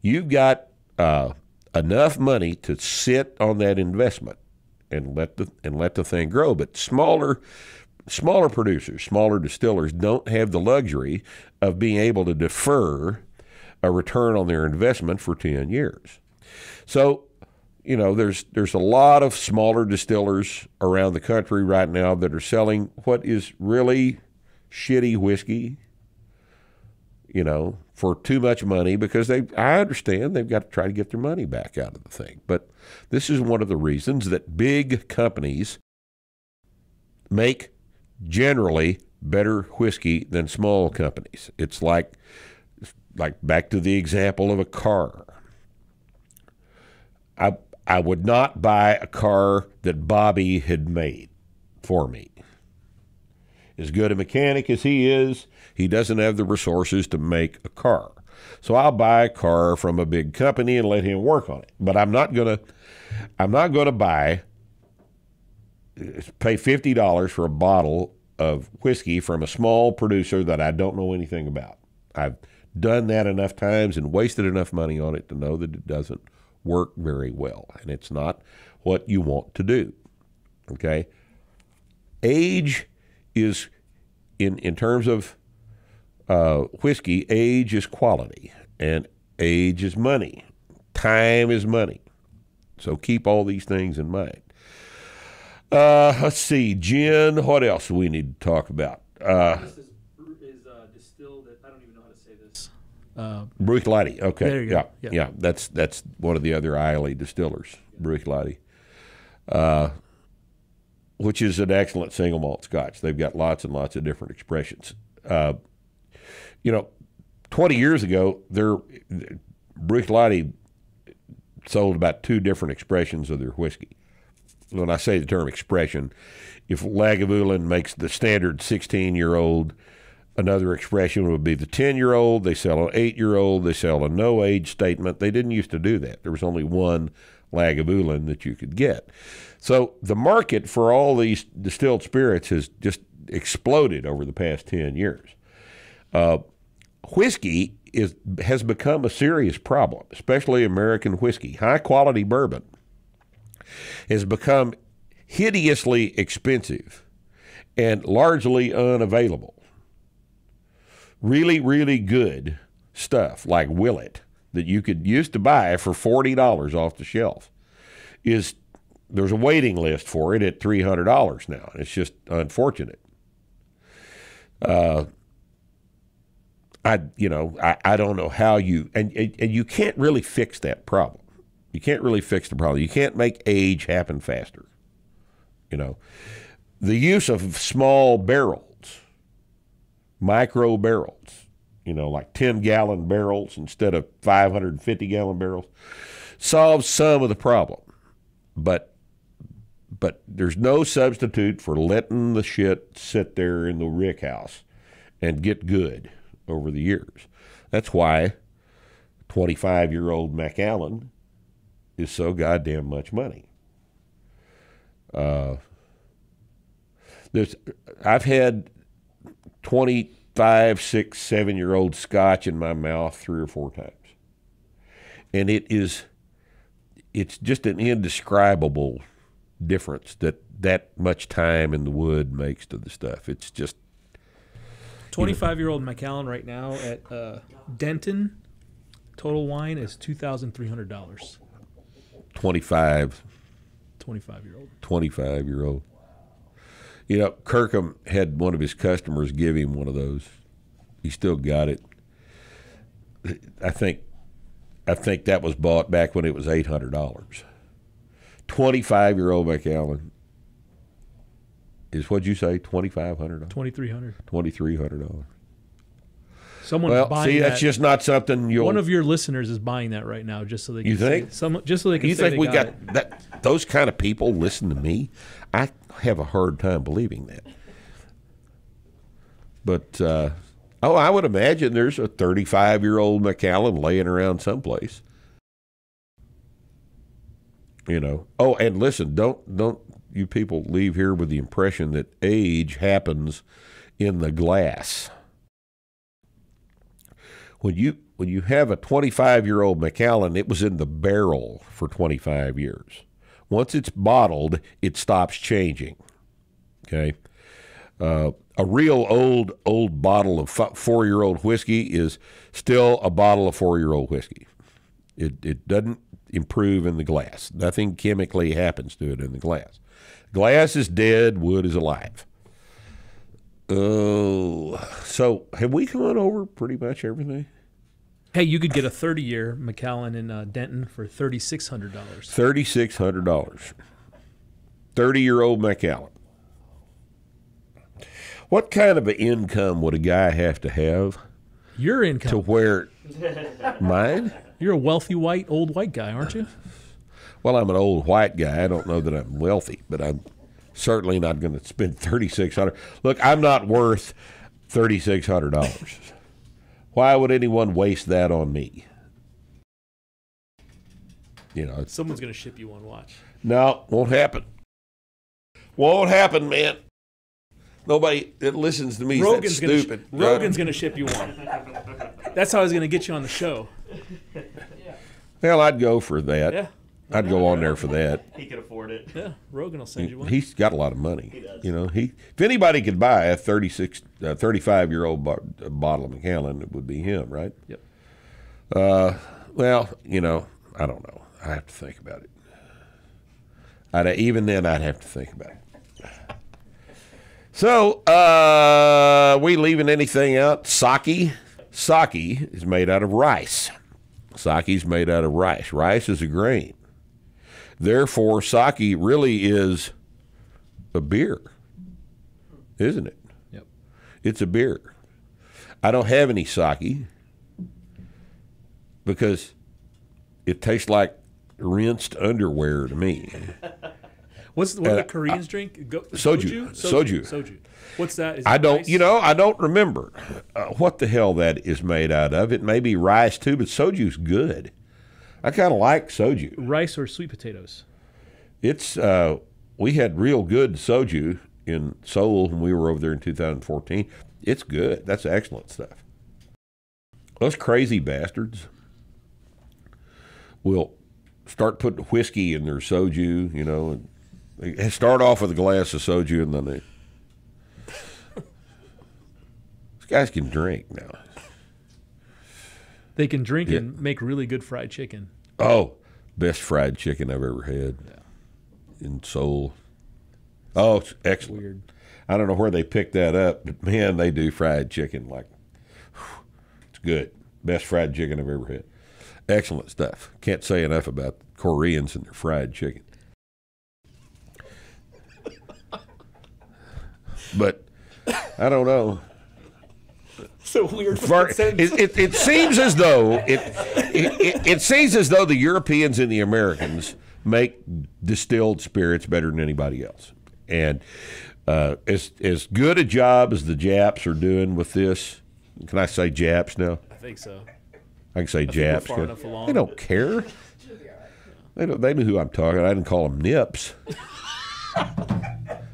You've got uh, enough money to sit on that investment and let the and let the thing grow. But smaller smaller producers, smaller distillers don't have the luxury of being able to defer a return on their investment for 10 years. So, you know, there's there's a lot of smaller distillers around the country right now that are selling what is really shitty whiskey, you know, for too much money because they I understand they've got to try to get their money back out of the thing. But this is one of the reasons that big companies make generally better whiskey than small companies. It's like like back to the example of a car. I I would not buy a car that Bobby had made for me. As good a mechanic as he is, he doesn't have the resources to make a car. So I'll buy a car from a big company and let him work on it. But I'm not gonna I'm not gonna buy pay fifty dollars for a bottle of whiskey from a small producer that I don't know anything about. I've done that enough times and wasted enough money on it to know that it doesn't work very well, and it's not what you want to do. Okay, age is in in terms of uh, whiskey. Age is quality, and age is money. Time is money. So keep all these things in mind. Uh, let's see, gin. What else do we need to talk about? Uh, This is, is uh, distilled. At, I don't even know how to say this. Uh, Bruichladdich. Okay. There you go. Yeah, Yeah. yeah. That's that's one of the other Islay distillers, Bruichladdich, uh, which is an excellent single malt Scotch. They've got lots and lots of different expressions. Uh, you know, twenty years ago, their Bruichladdich sold about two different expressions of their whiskey. When I say the term expression, if Lagavulin makes the standard sixteen-year-old Another expression would be the 10 year old. They sell an 8 year old. They sell a no age statement. They didn't used to do that. There was only one Lagavulin that you could get. So the market for all these distilled spirits has just exploded over the past 10 years. Uh, whiskey is, has become a serious problem, especially American whiskey. High quality bourbon has become hideously expensive and largely unavailable really, really good stuff like Willett that you could used to buy for forty dollars off the shelf is there's a waiting list for it at three hundred dollars now. It's just unfortunate. Uh, I you know I, I don't know how you and and you can't really fix that problem. You can't really fix the problem. You can't make age happen faster. You know, the use of small barrels, micro barrels, you know, like 10 gallon barrels instead of 550 gallon barrels, solves some of the problem. But but there's no substitute for letting the shit sit there in the rick house and get good over the years. That's why 25 year old Macallan is so goddamn much money. Uh, there's, I've had 25, 6, 7 year old scotch in my mouth three or four times. And it is, it's just an indescribable difference that that much time in the wood makes to the stuff. It's just 25 year old Macallan right now at uh, Denton, total wine is $2,300. 25, 25 year old. 25 year old. You know, Kirkham had one of his customers give him one of those. He still got it. I think I think that was bought back when it was eight hundred dollars. Twenty five year old Macallan is what you say, twenty five hundred dollars? 2300 Twenty three hundred dollars. Someone's Well, buying see, that. that's just not something you'll One of your listeners is buying that right now just so they can You think? some, just so they can you think we got, got, that those kind of people listen to me? I have a hard time believing that. But uh, oh, I would imagine there's a 35 year old Macallan laying around someplace. You know. Oh, and listen, don't don't you people leave here with the impression that age happens in the glass. When you when you have a 25 year old Macallan, it was in the barrel for 25 years. Once it's bottled, it stops changing. Okay. Uh, a real old old bottle of four year old whiskey is still a bottle of four year old whiskey. It it doesn't improve in the glass. Nothing chemically happens to it in the glass. Glass is dead. Wood is alive. Oh, so have we gone over pretty much everything? Hey, you could get a 30 year Macallan in uh, Denton for $3,600. Thirty six hundred dollars. Thirty year old Macallan. What kind of an income would a guy have to have Your income. to where mine? You're a wealthy white, old white guy, aren't you? Well, I'm an old white guy. I don't know that I'm wealthy, but I'm certainly not going to spend thirty six hundred. Look, I'm not worth thirty six hundred dollars. Why would anyone waste that on me? You know, Someone's going to ship you one watch. no, won't happen. Won't happen, man. Nobody that listens to me Rogan's is gonna sh- stupid. Rogan's gonna ship you one. That's how he's gonna get you on the show. Well, I'd go for that. Yeah, I'd go on there for that. He could afford it. yeah. Rogan will send you one. He's got a lot of money. He does. You know, he if anybody could buy a 36, uh, 35 year old bo- bottle of Macallan, it would be him, right? Yep. Uh, well, you know, I don't know. I have to think about it. I'd even then, I'd have to think about it. So, uh, we leaving anything out? Saki, saki is made out of rice. Sake is made out of rice. Rice is a grain. Therefore, sake really is a beer, isn't it? Yep. It's a beer. I don't have any sake because it tastes like rinsed underwear to me. What's what Uh, the Koreans drink? Go, soju. soju. Soju. Soju. What's that? Is I don't, rice? you know, I don't remember uh, what the hell that is made out of. It may be rice too, but soju's good. I kind of like soju. rice or sweet potatoes. It's uh, we had real good soju in Seoul when we were over there in 2014. It's good. That's excellent stuff. Those crazy bastards will start putting whiskey in their soju, you know, and they start off with a glass of soju and then they. These guys can drink now. They can drink Yeah. and make really good fried chicken. Oh, best fried chicken I've ever had in Seoul. Oh, it's excellent. Weird. I don't know where they picked that up, but man, they do fried chicken like it's good. Best fried chicken I've ever had. Excellent stuff. Can't say enough about Koreans and their fried chicken. But I don't know. So weird. Far- it, it, it seems as though it, it, it, it seems as though the Europeans and the Americans make distilled spirits better than anybody else, and uh, as as good a job as the Japs are doing with this. Can I say Japs now? I think so. I can say we're Japs. far along. They don't care. They don't. They know who I'm talking. I didn't call them nips.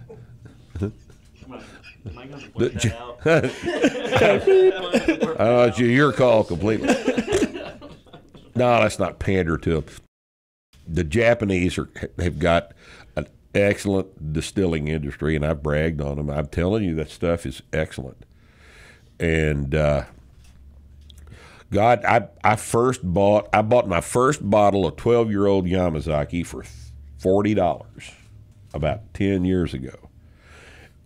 Am I going to The point J- that out? Uh, it's your call completely. no, let's not pander to them. The Japanese are have got an excellent distilling industry, and I've bragged on them. I'm telling you, that stuff is excellent. And uh, God, I I first bought I bought my first bottle of 12 year old Yamazaki for forty dollars about 10 years ago,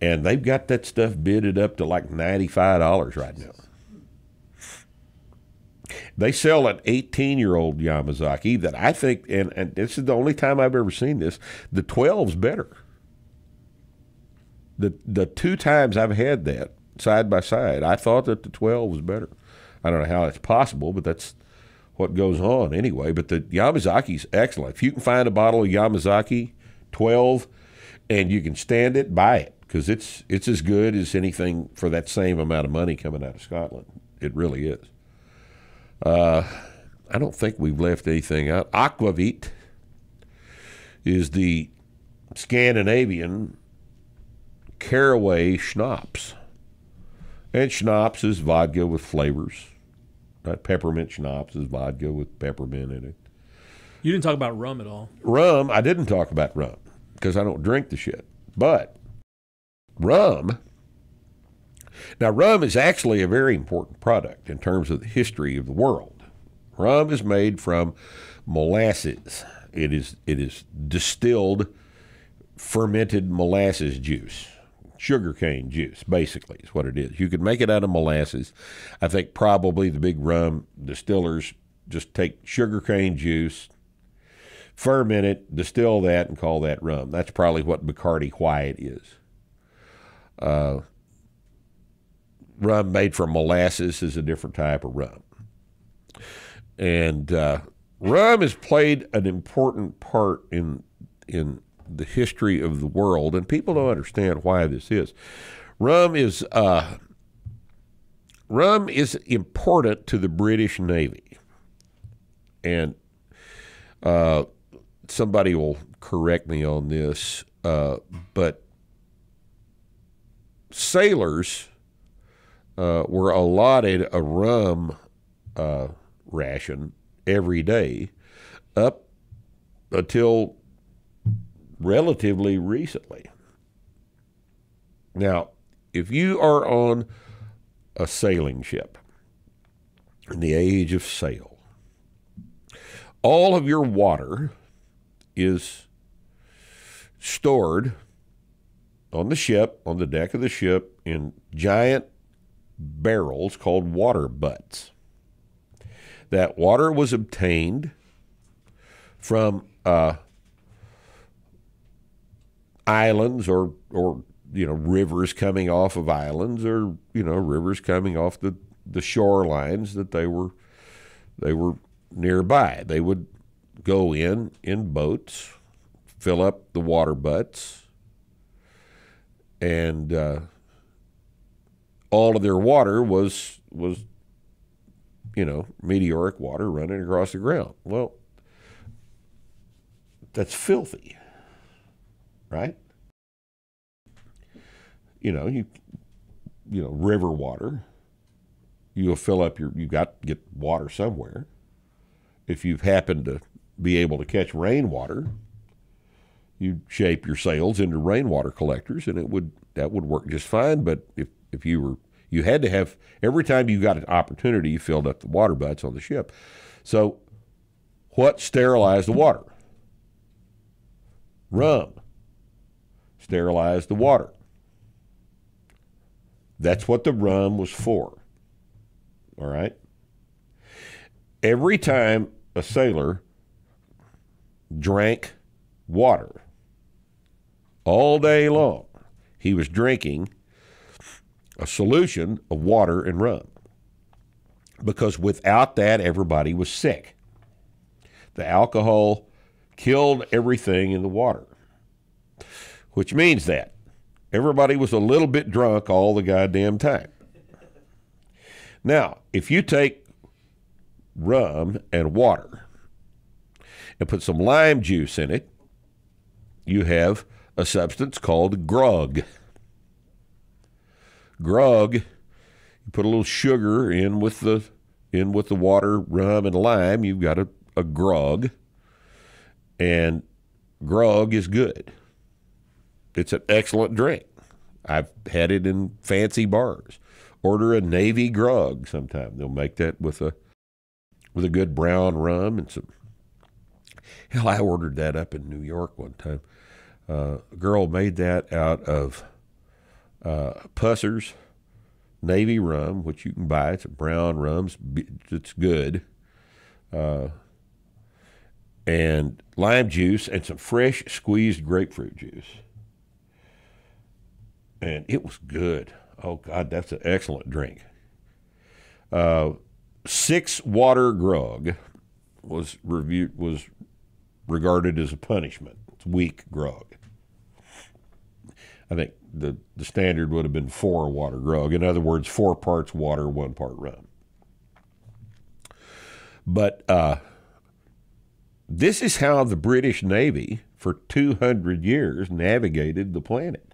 and they've got that stuff bidded up to like 95 dollars right now. They sell an 18 year old Yamazaki that I think, and, and this is the only time I've ever seen this, the 12's better. The, the two times I've had that side by side, I thought that the 12 was better. I don't know how that's possible, but that's what goes on anyway. But the Yamazaki's excellent. If you can find a bottle of Yamazaki 12 and you can stand it, buy it because it's, it's as good as anything for that same amount of money coming out of Scotland. It really is. Uh, I don't think we've left anything out. Aquavit is the Scandinavian caraway schnapps. And schnapps is vodka with flavors. Right? Peppermint schnapps is vodka with peppermint in it. You didn't talk about rum at all. Rum, I didn't talk about rum because I don't drink the shit. But rum, now rum is actually a very important product in terms of the history of the world. Rum is made from molasses. It is it is distilled fermented molasses juice. Sugarcane juice, basically, is what it is. You could make it out of molasses. I think probably the big rum distillers just take sugarcane juice, ferment it, distill that, and call that rum. That's probably what Bacardi White is. Uh, rum made from molasses is a different type of rum. And uh, rum has played an important part in in the history of the world, and people don't understand why this is. Rum is uh, rum is important to the British Navy, and uh, somebody will correct me on this, uh, but sailors uh, were allotted a rum uh, ration every day up until relatively recently. Now, if you are on a sailing ship in the age of sail, all of your water is stored on the ship, on the deck of the ship, in giant barrels called water butts. That water was obtained from uh, islands or or you know rivers coming off of islands or you know rivers coming off the the shorelines that they were they were nearby. They would go in in boats, fill up the water butts, and uh, all of their water was was you know meteoric water running across the ground. Well, that's filthy, right? You know you you know river water. You'll fill up your You've got to get water somewhere. If you've happened to be able to catch rainwater, you shape your sails into rainwater collectors, and it would that would work just fine. But if if you were You had to have every time you got an opportunity, you filled up the water butts on the ship. So, what sterilized the water? Rum. Sterilized the water. That's what the rum was for. All right? Every time a sailor drank water all day long, he was drinking a solution of water and rum. Because without that, everybody was sick. The alcohol killed everything in the water, which means that everybody was a little bit drunk all the goddamn time. Now, if you take rum and water and put some lime juice in it, you have a substance called grog. Grog, you put a little sugar in with the in with the water, rum, and lime, you've got a, a grog. And grog is good. It's an excellent drink. I've had it in fancy bars. Order a navy grog sometime. They'll make that with a with a good brown rum and some. Hell, I ordered that up in New York one time. Uh, a girl made that out of uh, Pusser's Navy rum, which you can buy. It's a brown rum. It's good. Uh, and lime juice and some fresh squeezed grapefruit juice. And it was good. Oh, God, that's an excellent drink. Uh, six water grog was reviewed was regarded as a punishment. It's weak grog. I think the, the standard would have been four water grog. In other words, four parts water, one part rum. But uh, this is how the British Navy for 200 years navigated the planet.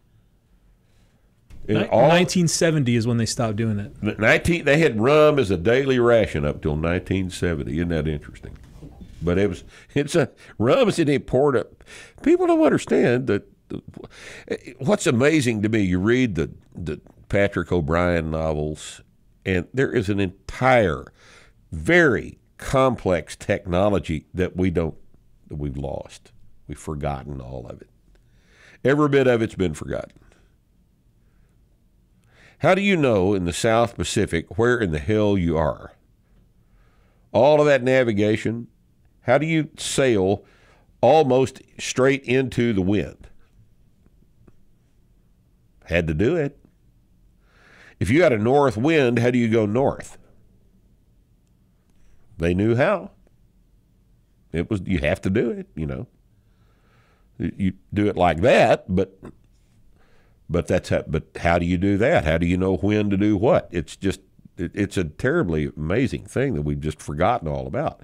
In all, 1970 is when they stopped doing it. 19, they had rum as a daily ration up till 1970. Isn't that interesting? But it was it's a rum is an important. People don't understand that. What's amazing to me, you read the the Patrick O'Brian novels, and there is an entire, very complex technology that we don't that we've lost. We've forgotten all of it. Every bit of it's been forgotten. How do you know in the South Pacific where in the hell you are? All of that navigation, how do you sail almost straight into the wind? Had to do it. If you got a north wind, how do you go north? They knew how. It was you have to do it, you know. You do it like that, but but that's how, but how do you do that? How do you know when to do what? It's just it's a terribly amazing thing that we've just forgotten all about.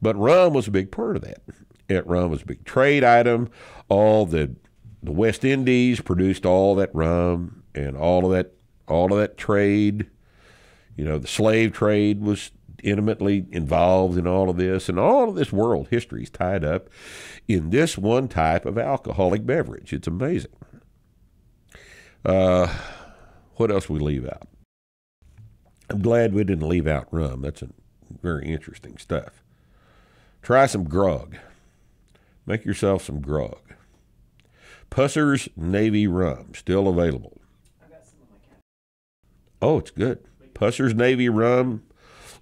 But rum was a big part of that. It, rum was a big trade item. All the the West Indies produced all that rum and all of that all of that trade. You know, the slave trade was intimately involved in all of this, and all of this world history is tied up in this one type of alcoholic beverage. It's amazing. Uh, what else we leave out? I'm glad we didn't leave out rum. That's very interesting stuff. Try some grog. Make yourself some grog. Pusser's Navy Rum, still available. Oh, it's good. Pusser's Navy Rum,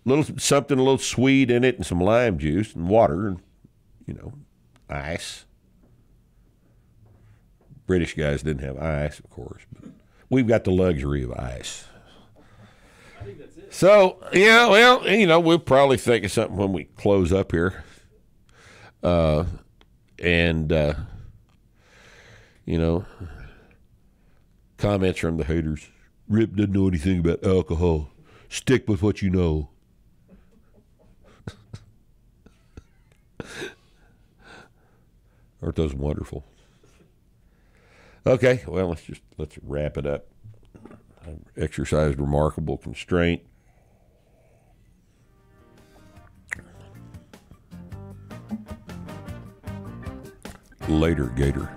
little something a little sweet in it, and some lime juice and water, and you know, ice. British guys didn't have ice, of course, but we've got the luxury of ice. So yeah, well, you know, we'll probably think of something when we close up here, uh, and uh, you know, comments from the haters. Rip doesn't know anything about alcohol. Stick with what you know. Aren't those wonderful? Okay, well, let's just let's wrap it up. I exercised remarkable constraint. Later, Gator.